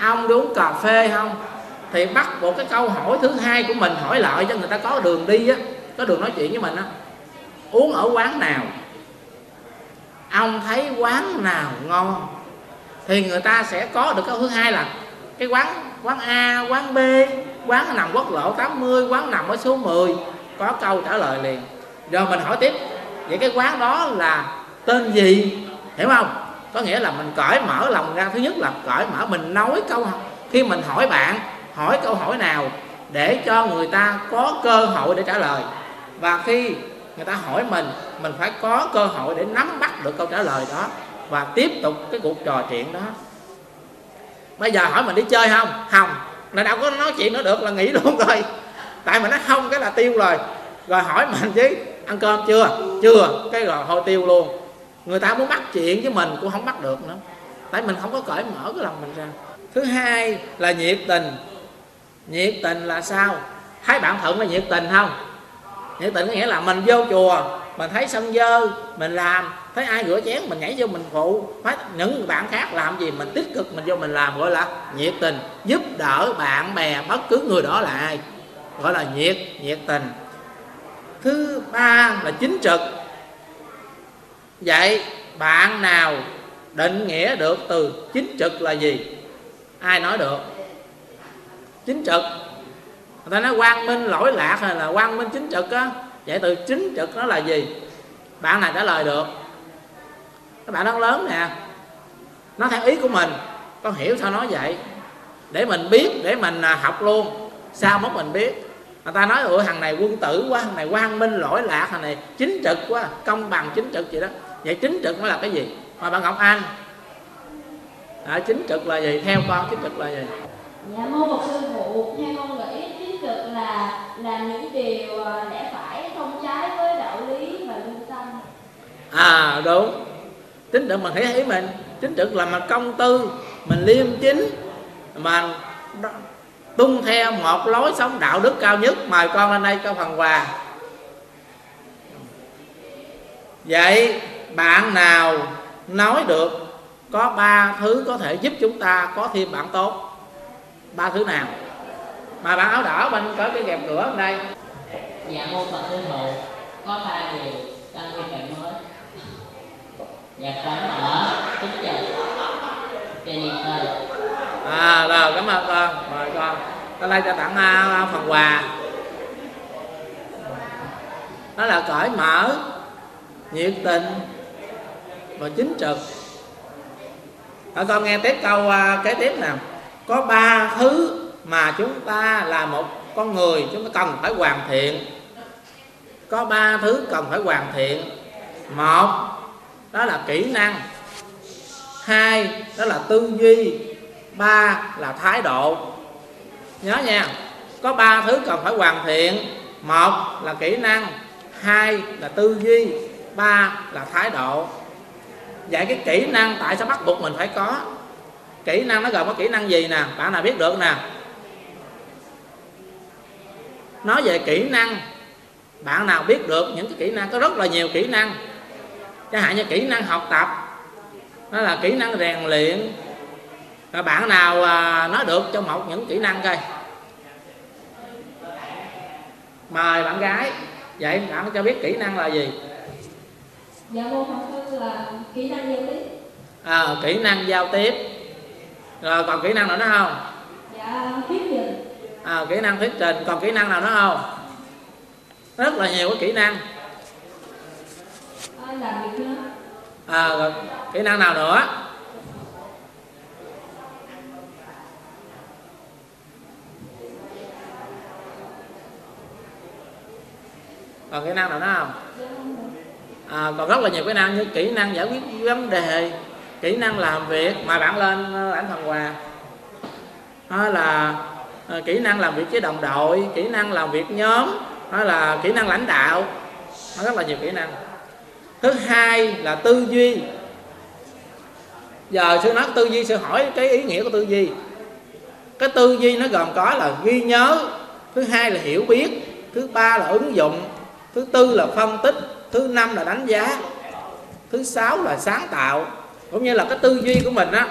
Speaker 1: ông uống cà phê không? Thì bắt một cái câu hỏi thứ hai của mình hỏi lại cho người ta có đường đi á có đường nói chuyện với mình á. Uống ở quán nào? Ông thấy quán nào ngon? Thì người ta sẽ có được câu thứ hai là cái quán quán A, quán B, quán nằm quốc lộ 80, quán nằm ở số 10 có câu trả lời liền. Rồi mình hỏi tiếp, vậy cái quán đó là tên gì? Hiểu không? Có nghĩa là mình cởi mở lòng ra. Thứ nhất là cởi mở mình nói câu khi mình hỏi bạn hỏi câu hỏi nào để cho người ta có cơ hội để trả lời. Và khi người ta hỏi mình mình phải có cơ hội để nắm bắt được câu trả lời đó và tiếp tục cái cuộc trò chuyện đó. Bây giờ hỏi mình đi chơi không? Không. Là đâu có nói chuyện nữa được là nghỉ luôn rồi. Tại mình nói không cái là tiêu rồi. Rồi hỏi mình chứ ăn cơm chưa? Chưa. Cái rồi thôi tiêu luôn. Người ta muốn bắt chuyện với mình cũng không bắt được nữa. Tại mình không có cởi mở cái lòng mình ra. Thứ hai là nhiệt tình. Nhiệt tình là sao? Thấy bạn thuận là nhiệt tình không? Nhiệt tình có nghĩa là mình vô chùa, mình thấy sân dơ, mình làm. Thấy ai rửa chén, mình nhảy vô mình phụ. Thấy những bạn khác làm gì, mình tích cực, mình vô mình làm, gọi là nhiệt tình. Giúp đỡ bạn bè, bất cứ người đó là ai. Gọi là nhiệt nhiệt tình thứ ba là chính trực. Vậy bạn nào định nghĩa được từ chính trực là gì? Ai nói được? Chính trực. Người ta nói quang minh lỗi lạc hay là quang minh chính trực á, vậy từ chính trực nó là gì? Bạn này trả lời được. Các bạn nó lớn nè. Nó theo ý của mình. Con hiểu sao nói vậy. Để mình biết, để mình à, học luôn. Sao mất mình biết? Người ta nói ủa thằng này quân tử quá thằng này quang minh lỗi lạc thằng này chính trực quá công bằng chính trực gì đó. Vậy chính trực nó là cái gì? Mà bạn ngọc anh à, chính trực là gì? Theo con chính trực là gì?
Speaker 7: Dạ mô bậc sư phụ theo con nghĩ chính trực là là những điều à, lẽ phải không trái với đạo lý và lương tâm.
Speaker 1: À đúng. Chính trực mình thấy ý mình chính trực là mình công tư mình liêm chính mà tung theo một lối sống đạo đức cao nhất. Mời con lên đây cho phần quà. Vậy bạn nào nói được có ba thứ có thể giúp chúng ta có thêm bạn tốt? Ba thứ nào? Mà bạn áo đỏ bên có cái kèm cửa ở đây.
Speaker 8: Dạ mô phật sư phụ có ba điều tăng thêm bạn mới dạ cởi mở tính trực về dạ, nhiệt tình
Speaker 1: à rồi cảm ơn con. Mời con. Tới đây cho tặng uh, phần quà. Đó là cởi mở nhiệt tình và chính trực. Ở con nghe tiếp câu uh, kế tiếp nào. Có ba thứ mà chúng ta là một con người chúng ta cần phải hoàn thiện. Có ba thứ cần phải hoàn thiện. Một đó là kỹ năng. Hai đó là tư duy ba là thái độ. Nhớ nha, có ba thứ cần phải hoàn thiện. Một là kỹ năng, hai là tư duy, ba là thái độ. Vậy cái kỹ năng tại sao bắt buộc mình phải có? Kỹ năng nó gồm có kỹ năng gì nè? Bạn nào biết được nè? Nói về kỹ năng, bạn nào biết được những cái kỹ năng? Có rất là nhiều kỹ năng. Chẳng hạn như kỹ năng học tập, nó là kỹ năng rèn luyện và bạn nào à, nói được cho một những kỹ năng coi. Mời bạn gái. Vậy bạn cho biết kỹ năng là gì?
Speaker 7: Dạ mô phật sư là kỹ năng giao tiếp.
Speaker 1: À, kỹ năng giao tiếp. Rồi còn kỹ năng nào nữa không?
Speaker 7: Dạ thuyết trình.
Speaker 1: À, kỹ năng thuyết trình. Còn kỹ năng nào nữa không? Rất là nhiều cái kỹ năng.
Speaker 7: À, làm việc nhóm.
Speaker 1: À, rồi kỹ năng nào nữa còn kỹ năng nào nữa không à, còn rất là nhiều kỹ năng như kỹ năng giải quyết vấn đề kỹ năng làm việc mà bạn lên ờ, bản thần phần quà là à, kỹ năng làm việc với đồng đội kỹ năng làm việc nhóm hay là kỹ năng lãnh đạo. Nó rất là nhiều kỹ năng. Thứ hai là tư duy. Giờ sư nói tư duy sư hỏi cái ý nghĩa của tư duy. Cái tư duy nó gồm có là ghi nhớ thứ hai là hiểu biết thứ ba là ứng dụng thứ tư là phân tích, thứ năm là đánh giá, thứ sáu là sáng tạo. Cũng như là cái tư duy của mình á,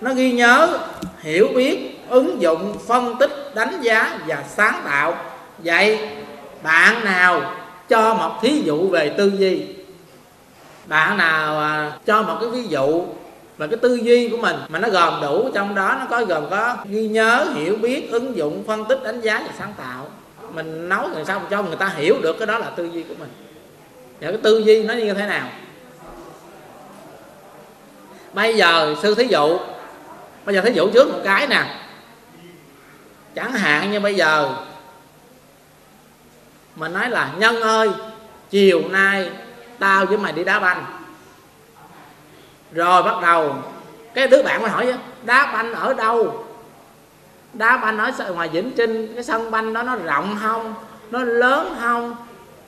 Speaker 1: nó ghi nhớ, hiểu biết, ứng dụng, phân tích, đánh giá và sáng tạo. Vậy bạn nào cho một thí dụ về tư duy? Bạn nào à, cho một cái ví dụ về cái tư duy của mình mà nó gồm đủ, trong đó nó có gồm có ghi nhớ, hiểu biết, ứng dụng, phân tích, đánh giá và sáng tạo? Mình nói làm sao cho người ta hiểu được cái đó là tư duy của mình. Và cái tư duy nó như thế nào? Bây giờ sư thí dụ, bây giờ thí dụ trước một cái nè. Chẳng hạn như bây giờ, mình nói là, nhân ơi, chiều nay tao với mày đi đá banh. Rồi bắt đầu, cái đứa bạn mới hỏi đá banh ở đâu? Đá banh ở ngoài vĩnh trinh, cái sân banh đó nó rộng không, nó lớn không?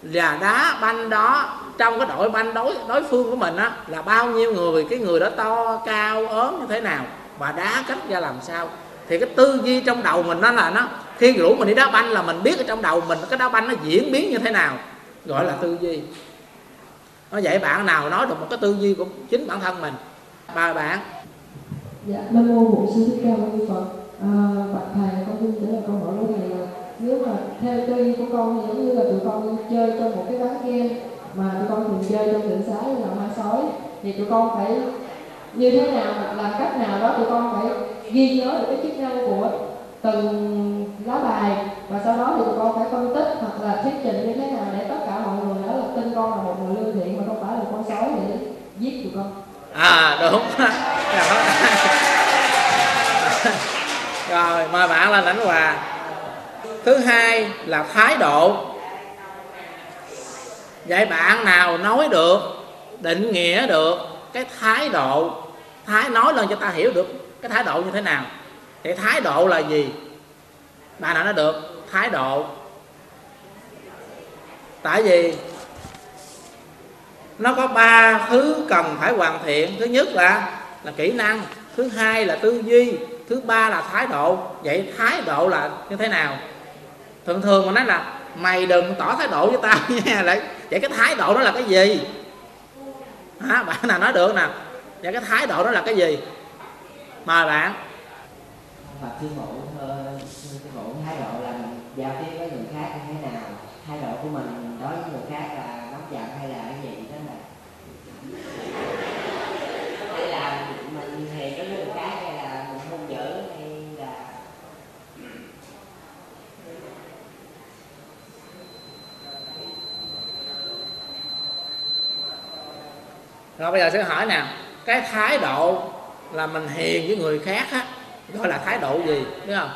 Speaker 1: Và đá banh đó, trong cái đội banh đối đối phương của mình á, là bao nhiêu người, cái người đó to, cao, ốm, như thế nào? Và đá cách ra làm sao? Thì cái tư duy trong đầu mình nó là nó, khi rủ mình đi đá banh là mình biết ở trong đầu mình cái đá banh nó diễn biến như thế nào, gọi là tư duy. Nó vậy bạn nào nói được một cái tư duy của chính bản thân mình? Ba bạn.
Speaker 9: Dạ nam mô bổn sư thích ca mâu ni phật. Ờ, à, bạch thầy con xin trả lời câu hỏi của thầy là nếu mà theo tư duy của con giống như là tụi con chơi trong một cái ván game mà tụi con thường chơi trong tỉnh xá là ma sói thì tụi con phải như thế nào làm cách nào đó tụi con phải ghi nhớ được cái chức năng của từng lá bài và sau đó thì tụi con phải phân tích hoặc là thuyết trình như thế nào để tất cả mọi người đó là tin con là một người lương thiện mà không phải là con sói để giết tụi con.
Speaker 1: À đúng. rồi, mời bạn lên đánh quà thứ hai là thái độ. Vậy bạn nào nói được, định nghĩa được cái thái độ, thái, nói lên cho ta hiểu được cái thái độ như thế nào. Thì thái độ là gì? Bạn nào nói được, thái độ. Tại vì nó có ba thứ cần phải hoàn thiện. Thứ nhất là là kỹ năng, thứ hai là tư duy thứ ba là thái độ. Vậy thái độ là như thế nào? Thường thường mà nói là, mày đừng tỏ thái độ với tao nha. Lại vậy cái thái độ đó là cái gì? Hả? Bạn nào nói được nè. Vậy cái thái độ đó là cái gì? Mời bạn.
Speaker 3: Phật sư phụ sư phụ thái độ là mình giao tiếp với người khác như thế nào? Thái độ của mình đối với người khác là nóng giận hay là cái gì đó là hay là mình hiền đối với người khác hay là mình hung dữ hay là
Speaker 1: rồi bây giờ sẽ hỏi nè cái thái độ là mình hiền với người khác á gọi là thái độ gì biết không?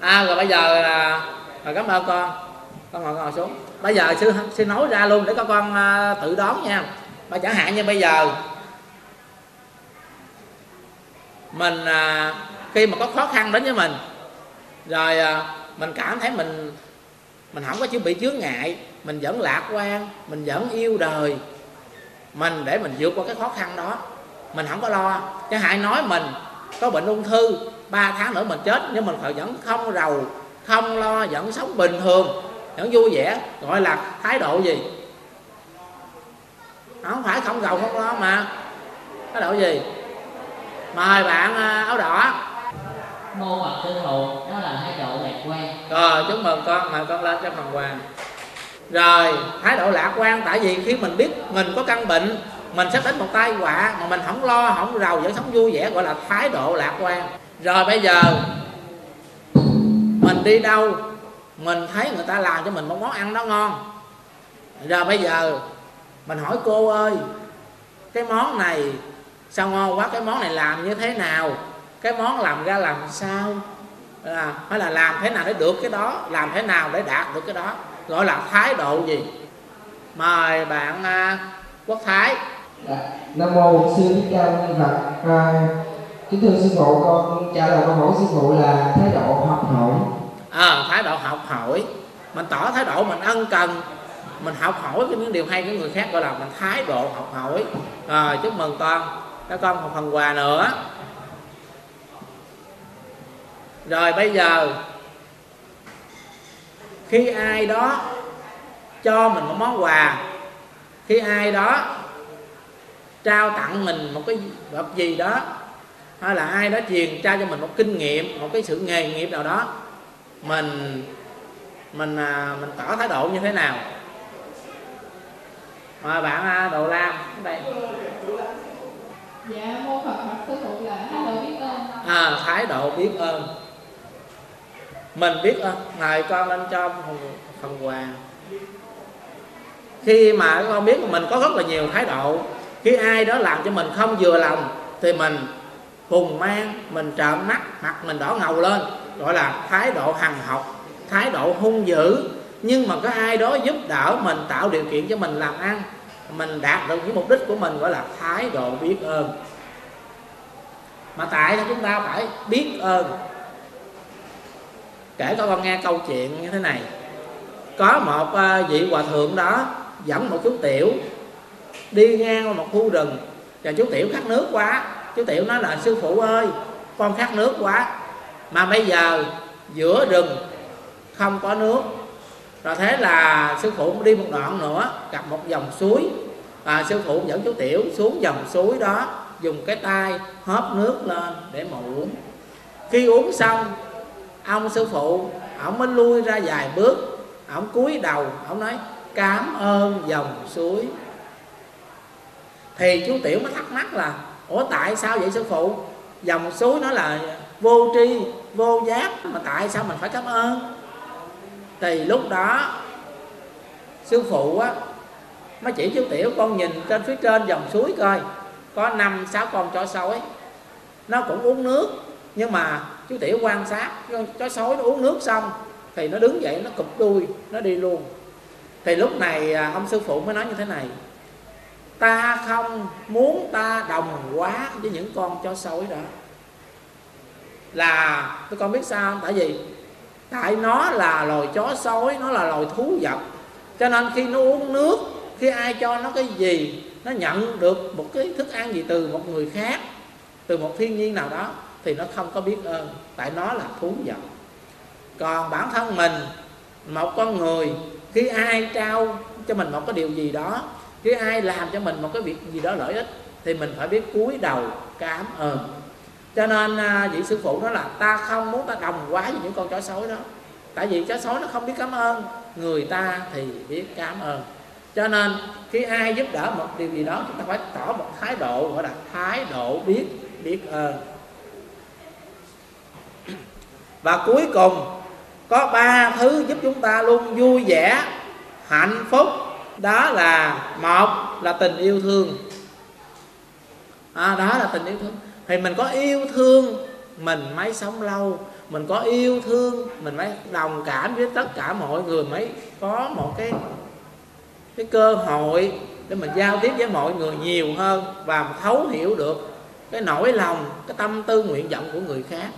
Speaker 1: À rồi bây giờ là rồi cảm ơn con. Con ngồi ngồi xuống. Bây giờ sư sư nói ra luôn để các con uh, tự đoán nha. Mà chẳng hạn như bây giờ mình uh, khi mà có khó khăn đến với mình rồi uh, mình cảm thấy mình mình không có chuẩn bị chướng ngại. Mình vẫn lạc quan, mình vẫn yêu đời. Mình để mình vượt qua cái khó khăn đó. Mình không có lo. Chứ hại nói mình có bệnh ung thư 3 tháng nữa mình chết, nhưng mình vẫn không rầu, không lo, vẫn sống bình thường, vẫn vui vẻ. Gọi là thái độ gì? Không phải không rầu, không lo mà. Thái độ gì? Mời bạn à, áo đỏ
Speaker 8: mô hoặc tư thụ đó là thái độ lạc quan.
Speaker 1: Rồi chúc mừng con, mời con lên cho phần quà. Rồi, thái độ lạc quan, tại vì khi mình biết mình có căn bệnh, mình sắp đến một tai họa mà mình không lo, không rầu, vẫn sống vui vẻ, gọi là thái độ lạc quan. Rồi bây giờ, mình đi đâu, mình thấy người ta làm cho mình một món ăn đó ngon. Rồi bây giờ, mình hỏi cô ơi, cái món này, sao ngon quá, cái món này làm như thế nào? Cái món làm ra làm sao? À, hay là làm thế nào để được cái đó? Làm thế nào để đạt được cái đó? Gọi là thái độ gì? Mời bạn uh, quốc thái.
Speaker 10: Dạ. nam mô sư thích ca mâu ni phật. À, kính thưa sư phụ con trả lời câu hỏi sư phụ là thái độ học hỏi.
Speaker 1: À, thái độ học hỏi. Mình tỏ thái độ mình ân cần. Mình học hỏi những điều hay của người khác gọi là mình thái độ học hỏi. Rồi chúc mừng con. Các con một phần quà nữa rồi bây giờ khi ai đó cho mình một món quà khi ai đó trao tặng mình một cái vật gì đó hay là ai đó truyền trao cho mình một kinh nghiệm một cái sự nghề nghiệp nào đó mình mình à, mình tỏ thái độ như thế nào? Mời bạn à, đồ lam đây
Speaker 4: dạ mô phật sư phụ là thái độ biết ơn.
Speaker 1: À, thái độ biết ơn mình biết ơn ngài con lên cho phần, phần quà. Khi mà con biết mình có rất là nhiều thái độ khi ai đó làm cho mình không vừa lòng thì mình cùng mang mình trợn mắt mặt mình đỏ ngầu lên gọi là thái độ hằng học thái độ hung dữ. Nhưng mà có ai đó giúp đỡ mình tạo điều kiện cho mình làm ăn mình đạt được những mục đích của mình gọi là thái độ biết ơn. Mà tại sao chúng ta phải biết ơn? Kể cho con nghe câu chuyện như thế này. Có một ờ, vị hòa thượng đó dẫn một chú tiểu đi ngang một khu rừng. Và chú tiểu khát nước quá. Chú tiểu nói là, sư phụ ơi, con khát nước quá. Mà bây giờ giữa rừng không có nước. Rồi thế là sư phụ đi một đoạn nữa, gặp một dòng suối. Và sư phụ dẫn chú tiểu xuống dòng suối đó, dùng cái tay hóp nước lên để mà uống. Khi uống xong ông sư phụ, ông mới lui ra vài bước. Ông cúi đầu, ông nói, cảm ơn dòng suối. Thì chú tiểu mới thắc mắc là, ủa, tại sao vậy sư phụ? Dòng suối nó là vô tri, vô giác, mà tại sao mình phải cảm ơn? Thì lúc đó, sư phụ á, mới chỉ chú tiểu, con nhìn trên phía trên dòng suối coi, có năm, sáu con chó sói. Nó cũng uống nước, nhưng mà chú tiểu quan sát con chó sói nó uống nước xong, thì nó đứng dậy, nó cụp đuôi, nó đi luôn. Thì lúc này à, ông sư phụ mới nói như thế này. Ta không muốn ta đồng quá với những con chó sói đó. Là, tôi con biết sao tại vì tại nó là loài chó sói nó là loài thú vật. Cho nên khi nó uống nước, khi ai cho nó cái gì, nó nhận được một cái thức ăn gì từ một người khác, từ một thiên nhiên nào đó thì nó không có biết ơn. Tại nó là thú vật còn bản thân mình, một con người, khi ai trao cho mình một cái điều gì đó, khi ai làm cho mình một cái việc gì đó lợi ích, thì mình phải biết cúi đầu cảm ơn. Cho nên à, vị sư phụ nói là ta không muốn ta đồng quá với những con chó sói đó. Tại vì chó sói nó không biết cảm ơn người ta thì biết cảm ơn. Cho nên, khi ai giúp đỡ một điều gì đó, chúng ta phải tỏ một thái độ, gọi là thái độ biết biết ơn và cuối cùng có ba thứ giúp chúng ta luôn vui vẻ hạnh phúc. Đó là một là tình yêu thương. À, đó là tình yêu thương. Thì mình có yêu thương mình mới sống lâu mình có yêu thương mình mới đồng cảm với tất cả mọi người mới có một cái cái cơ hội để mình giao tiếp với mọi người nhiều hơn và thấu hiểu được cái nỗi lòng cái tâm tư nguyện vọng của người khác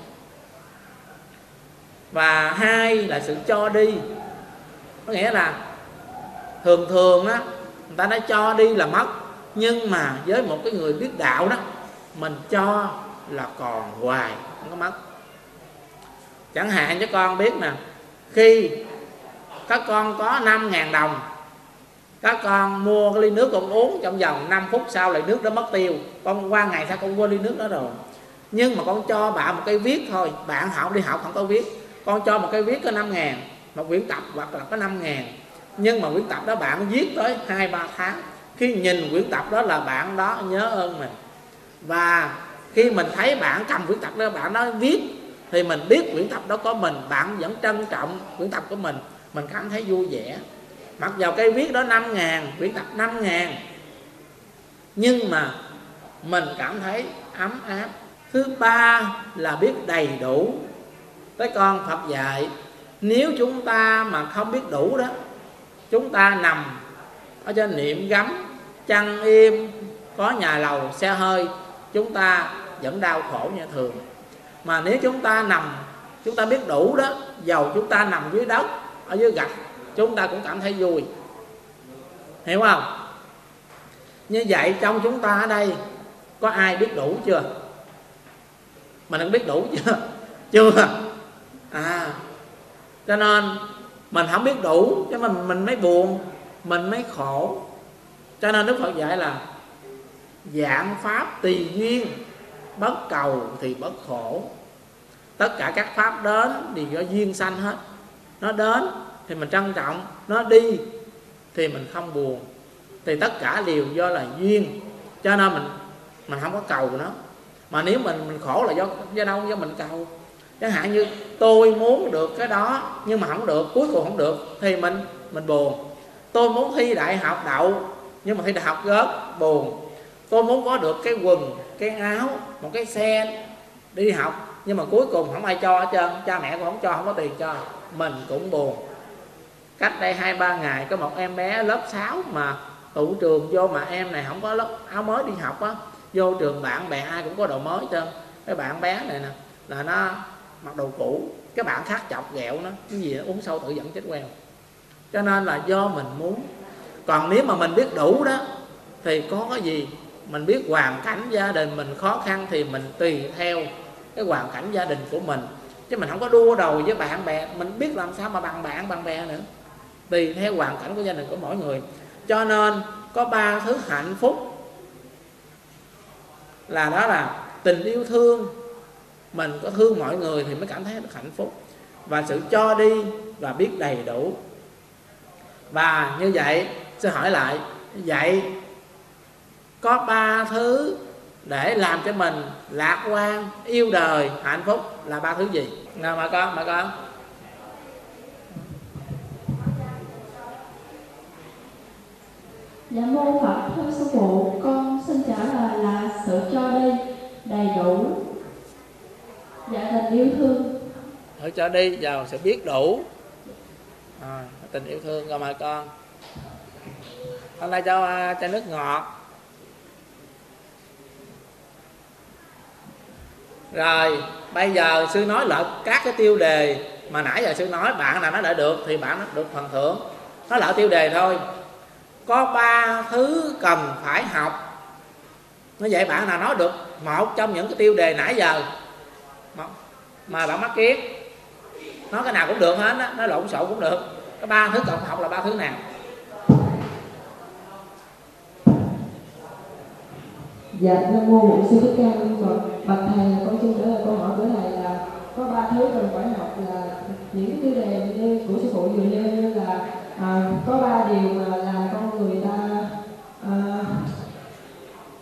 Speaker 1: và hai là sự cho đi. Có nghĩa là thường thường á, người ta nói cho đi là mất. Nhưng mà với một cái người biết đạo đó, mình cho là còn hoài, không có mất. Chẳng hạn cho con biết nè, khi các con có 5 ngàn đồng, các con mua cái ly nước con uống trong vòng 5 phút sau lại nước đó mất tiêu. Con qua ngày sau con quên ly nước đó rồi. Nhưng mà con cho bạn một cái viết thôi, bạn học đi học không có viết con cho một cái viết có 5 ngàn, một quyển tập hoặc là có 5 ngàn. Nhưng mà quyển tập đó bạn viết tới hai, ba tháng. Khi nhìn quyển tập đó là bạn đó nhớ ơn mình. Và khi mình thấy bạn cầm quyển tập đó, bạn đó viết, thì mình biết quyển tập đó có mình. Bạn vẫn trân trọng quyển tập của mình. Mình cảm thấy vui vẻ. Mặc dầu cái viết đó 5 ngàn, quyển tập 5 ngàn, nhưng mà mình cảm thấy ấm áp. Thứ ba là biết đầy đủ tới con Phật dạy, nếu chúng ta mà không biết đủ đó, chúng ta nằm ở trên niệm gấm, chăn im, có nhà lầu, xe hơi, chúng ta vẫn đau khổ như thường. Mà nếu chúng ta nằm, chúng ta biết đủ đó, dầu chúng ta nằm dưới đất, ở dưới gạch, chúng ta cũng cảm thấy vui. Hiểu không? Như vậy trong chúng ta ở đây, có ai biết đủ chưa? Mình đang biết đủ chưa? Chưa à. Cho nên, mình không biết đủ cho mình mình mới buồn, mình mới khổ. Cho nên đức phật dạy là dạng pháp tùy duyên, bất cầu thì bất khổ. Tất cả các pháp đến thì do duyên sanh hết. Nó đến thì mình trân trọng, nó đi thì mình không buồn. Thì tất cả đều do là duyên. Cho nên mình mình không có cầu nó mà nếu mình mình khổ là do do đâu do mình cầu? Chẳng hạn như tôi muốn được cái đó, nhưng mà không được, cuối cùng không được, thì mình mình buồn. Tôi muốn thi đại học đậu, nhưng mà thi đại học rớt buồn. Tôi muốn có được cái quần, cái áo, một cái xe đi học, nhưng mà cuối cùng không ai cho hết trơn. Cha mẹ cũng không cho, không có tiền cho. Mình cũng buồn. Cách đây hai, ba ngày, có một em bé lớp 6 mà tụ trường vô mà em này không có lớp áo mới đi học á. Vô trường bạn bè ai cũng có đồ mới trơn. Cái bạn bé này nè, là nó mặc đồ cũ cái bạn khác chọc ghẹo nó cái gì đó, uống sâu tự dẫn chết queo. Cho nên là do mình muốn. Còn nếu mà mình biết đủ đó thì có cái gì? Mình biết hoàn cảnh gia đình mình khó khăn thì mình tùy theo cái hoàn cảnh gia đình của mình. Chứ mình không có đua đầu với bạn bè mình biết làm sao mà bằng bạn bằng bè nữa. Tùy theo hoàn cảnh của gia đình của mỗi người. Cho nên có ba thứ hạnh phúc. Là đó là tình yêu thương mình có thương mọi người thì mới cảm thấy được hạnh phúc. Và sự cho đi và biết đầy đủ. Và như vậy sẽ hỏi lại vậy có ba thứ để làm cho mình lạc quan, yêu đời, hạnh phúc là ba thứ gì? Nào mà con mà con.
Speaker 7: Dạ mô Phật, thưa sư phụ, con xin trả lời là sự cho đi đầy đủ. Dạ tình yêu thương
Speaker 1: hãy cho đi vào sẽ biết đủ. À, tình yêu thương rồi mọi con. Hôm nay cho uh, chai nước ngọt. Rồi bây giờ sư nói lại các cái tiêu đề mà nãy giờ sư nói bạn nào nó đã được thì bạn nó được phần thưởng. Nó lỡ tiêu đề thôi. Có ba thứ cần phải học. Nó vậy bạn nào nói được một trong những cái tiêu đề nãy giờ. Mà, bạn mắc kiến nói cái nào cũng được hết á nó lộn xộn cũng được. Cái ba thứ cần học là ba thứ nào?
Speaker 9: Dạ, Nam Mô Bổn Sư Thích Ca Mâu Phật. Bạch Thầy, con xin trả lời câu hỏi của Thầy là Có ba thứ cần phải học là những cái đề như của Sư Phụ vừa nêu như là à, Có ba điều mà làm con người ta à,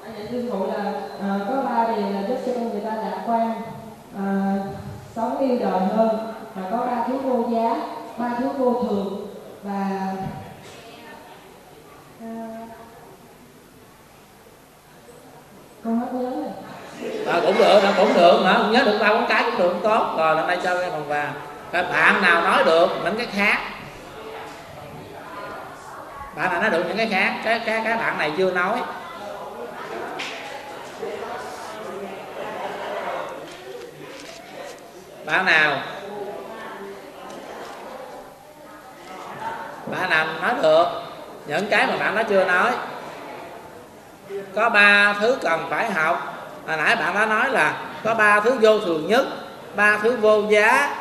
Speaker 9: à, Sư Phụ là à, có ba điều là giúp cho con người ta lạc quan à, Sống yêu đời hơn. Và có ba thứ vô giá, ba thứ vô thường. Và ờ, con hết nhớ rồi.
Speaker 1: À, cũng được nó cũng được nữa nhớ được ba bốn cái cũng được cũng tốt rồi năm đây cho cái phần vàng các bạn nào nói được những cái khác. Bạn nào nói được những cái khác cái cái cái bạn này chưa nói. Bạn nào bạn nào nói được. Những cái mà bạn nó chưa nói. Có ba thứ cần phải học. Hồi nãy bạn đã nói là có ba thứ vô thường nhất ba thứ vô giá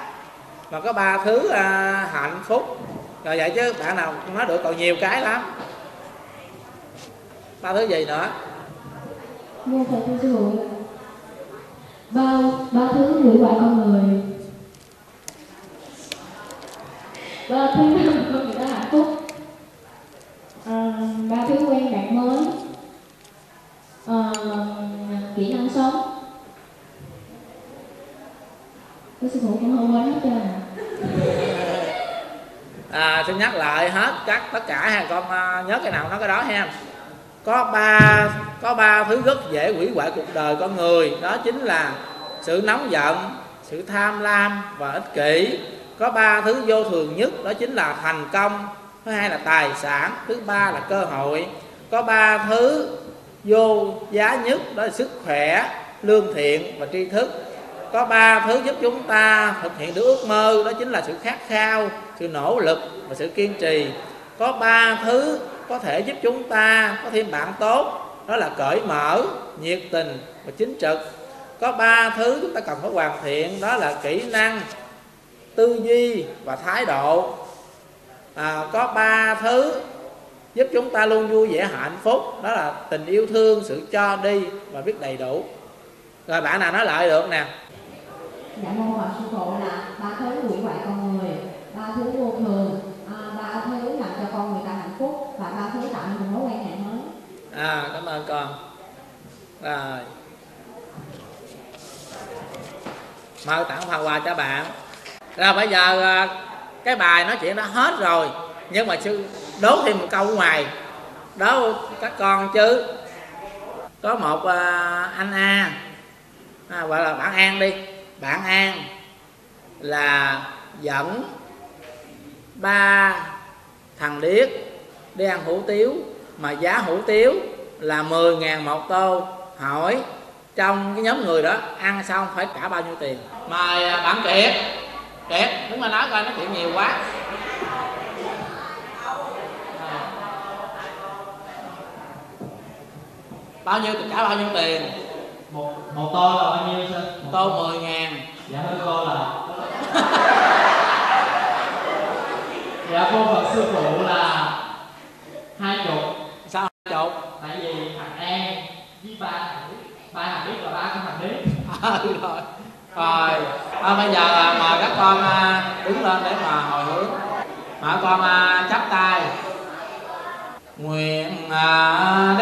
Speaker 1: và có ba thứ à, hạnh phúc. Rồi vậy chứ bạn nào nói được còn nhiều cái lắm. Ba thứ gì nữa?
Speaker 4: Vô Phật vô thường ba ba thứ hủy hoại con người. Ba thứ Hết trơn à?
Speaker 1: À, xin nhắc lại hết các tất cả hàng con à, nhớ cái nào nói cái đó ha. Có ba có ba thứ rất dễ hủy hoại cuộc đời con người đó chính là sự nóng giận sự tham lam và ích kỷ. Có ba thứ vô thường nhất đó chính là thành công thứ hai là tài sản thứ ba là cơ hội. Có ba thứ vô giá nhất đó là sức khỏe lương thiện và tri thức có ba thứ giúp chúng ta thực hiện được ước mơ đó chính là sự khát khao sự nỗ lực và sự kiên trì. Có ba thứ có thể giúp chúng ta có thêm bạn tốt đó là cởi mở nhiệt tình và chính trực. Có ba thứ chúng ta cần phải hoàn thiện đó là kỹ năng tư duy và thái độ. À, có ba thứ giúp chúng ta luôn vui vẻ hạnh phúc đó là tình yêu thương sự cho đi và biết đầy đủ. Rồi bạn nào nói lại được nè?
Speaker 5: Dạ mô hòa sư phụ là ba thứ hủy hoại con người ba thứ vô thường. À, ba thứ làm cho con người ta hạnh phúc và ba thứ tạo nên mối quan hệ mới.
Speaker 1: À cảm ơn con. Rồi. Mời tặng phần quà cho bạn. Rồi bây giờ à, cái bài nói chuyện đã hết rồi nhưng mà sư đố thêm một câu ngoài. Đó các con chứ. Có một à, anh A. À, gọi là bạn An đi bạn An là dẫn ba thằng điếc đi ăn hủ tiếu, mà giá hủ tiếu là 10.000 một tô. Hỏi, trong cái nhóm người đó, ăn xong phải trả bao nhiêu tiền? Mời à, bạn kiệt. Kiệt, đúng là nói coi nó chuyện nhiều quá. Bao nhiêu trả bao nhiêu tiền?
Speaker 2: Một một tô là bao nhiêu sư
Speaker 1: tô 10 ngàn.
Speaker 2: Dạ thưa cô là dạ cô phật sư phụ là hai chục.
Speaker 1: Sao hai chục?
Speaker 2: Tại vì thằng an với ba thằng ba thằng biết là ba của thằng biết.
Speaker 1: Ừ, rồi. Rồi à, bây giờ à, mời các con à, đứng lên để mà hồi hướng. Mời con à, chắp tay. Nguyện à,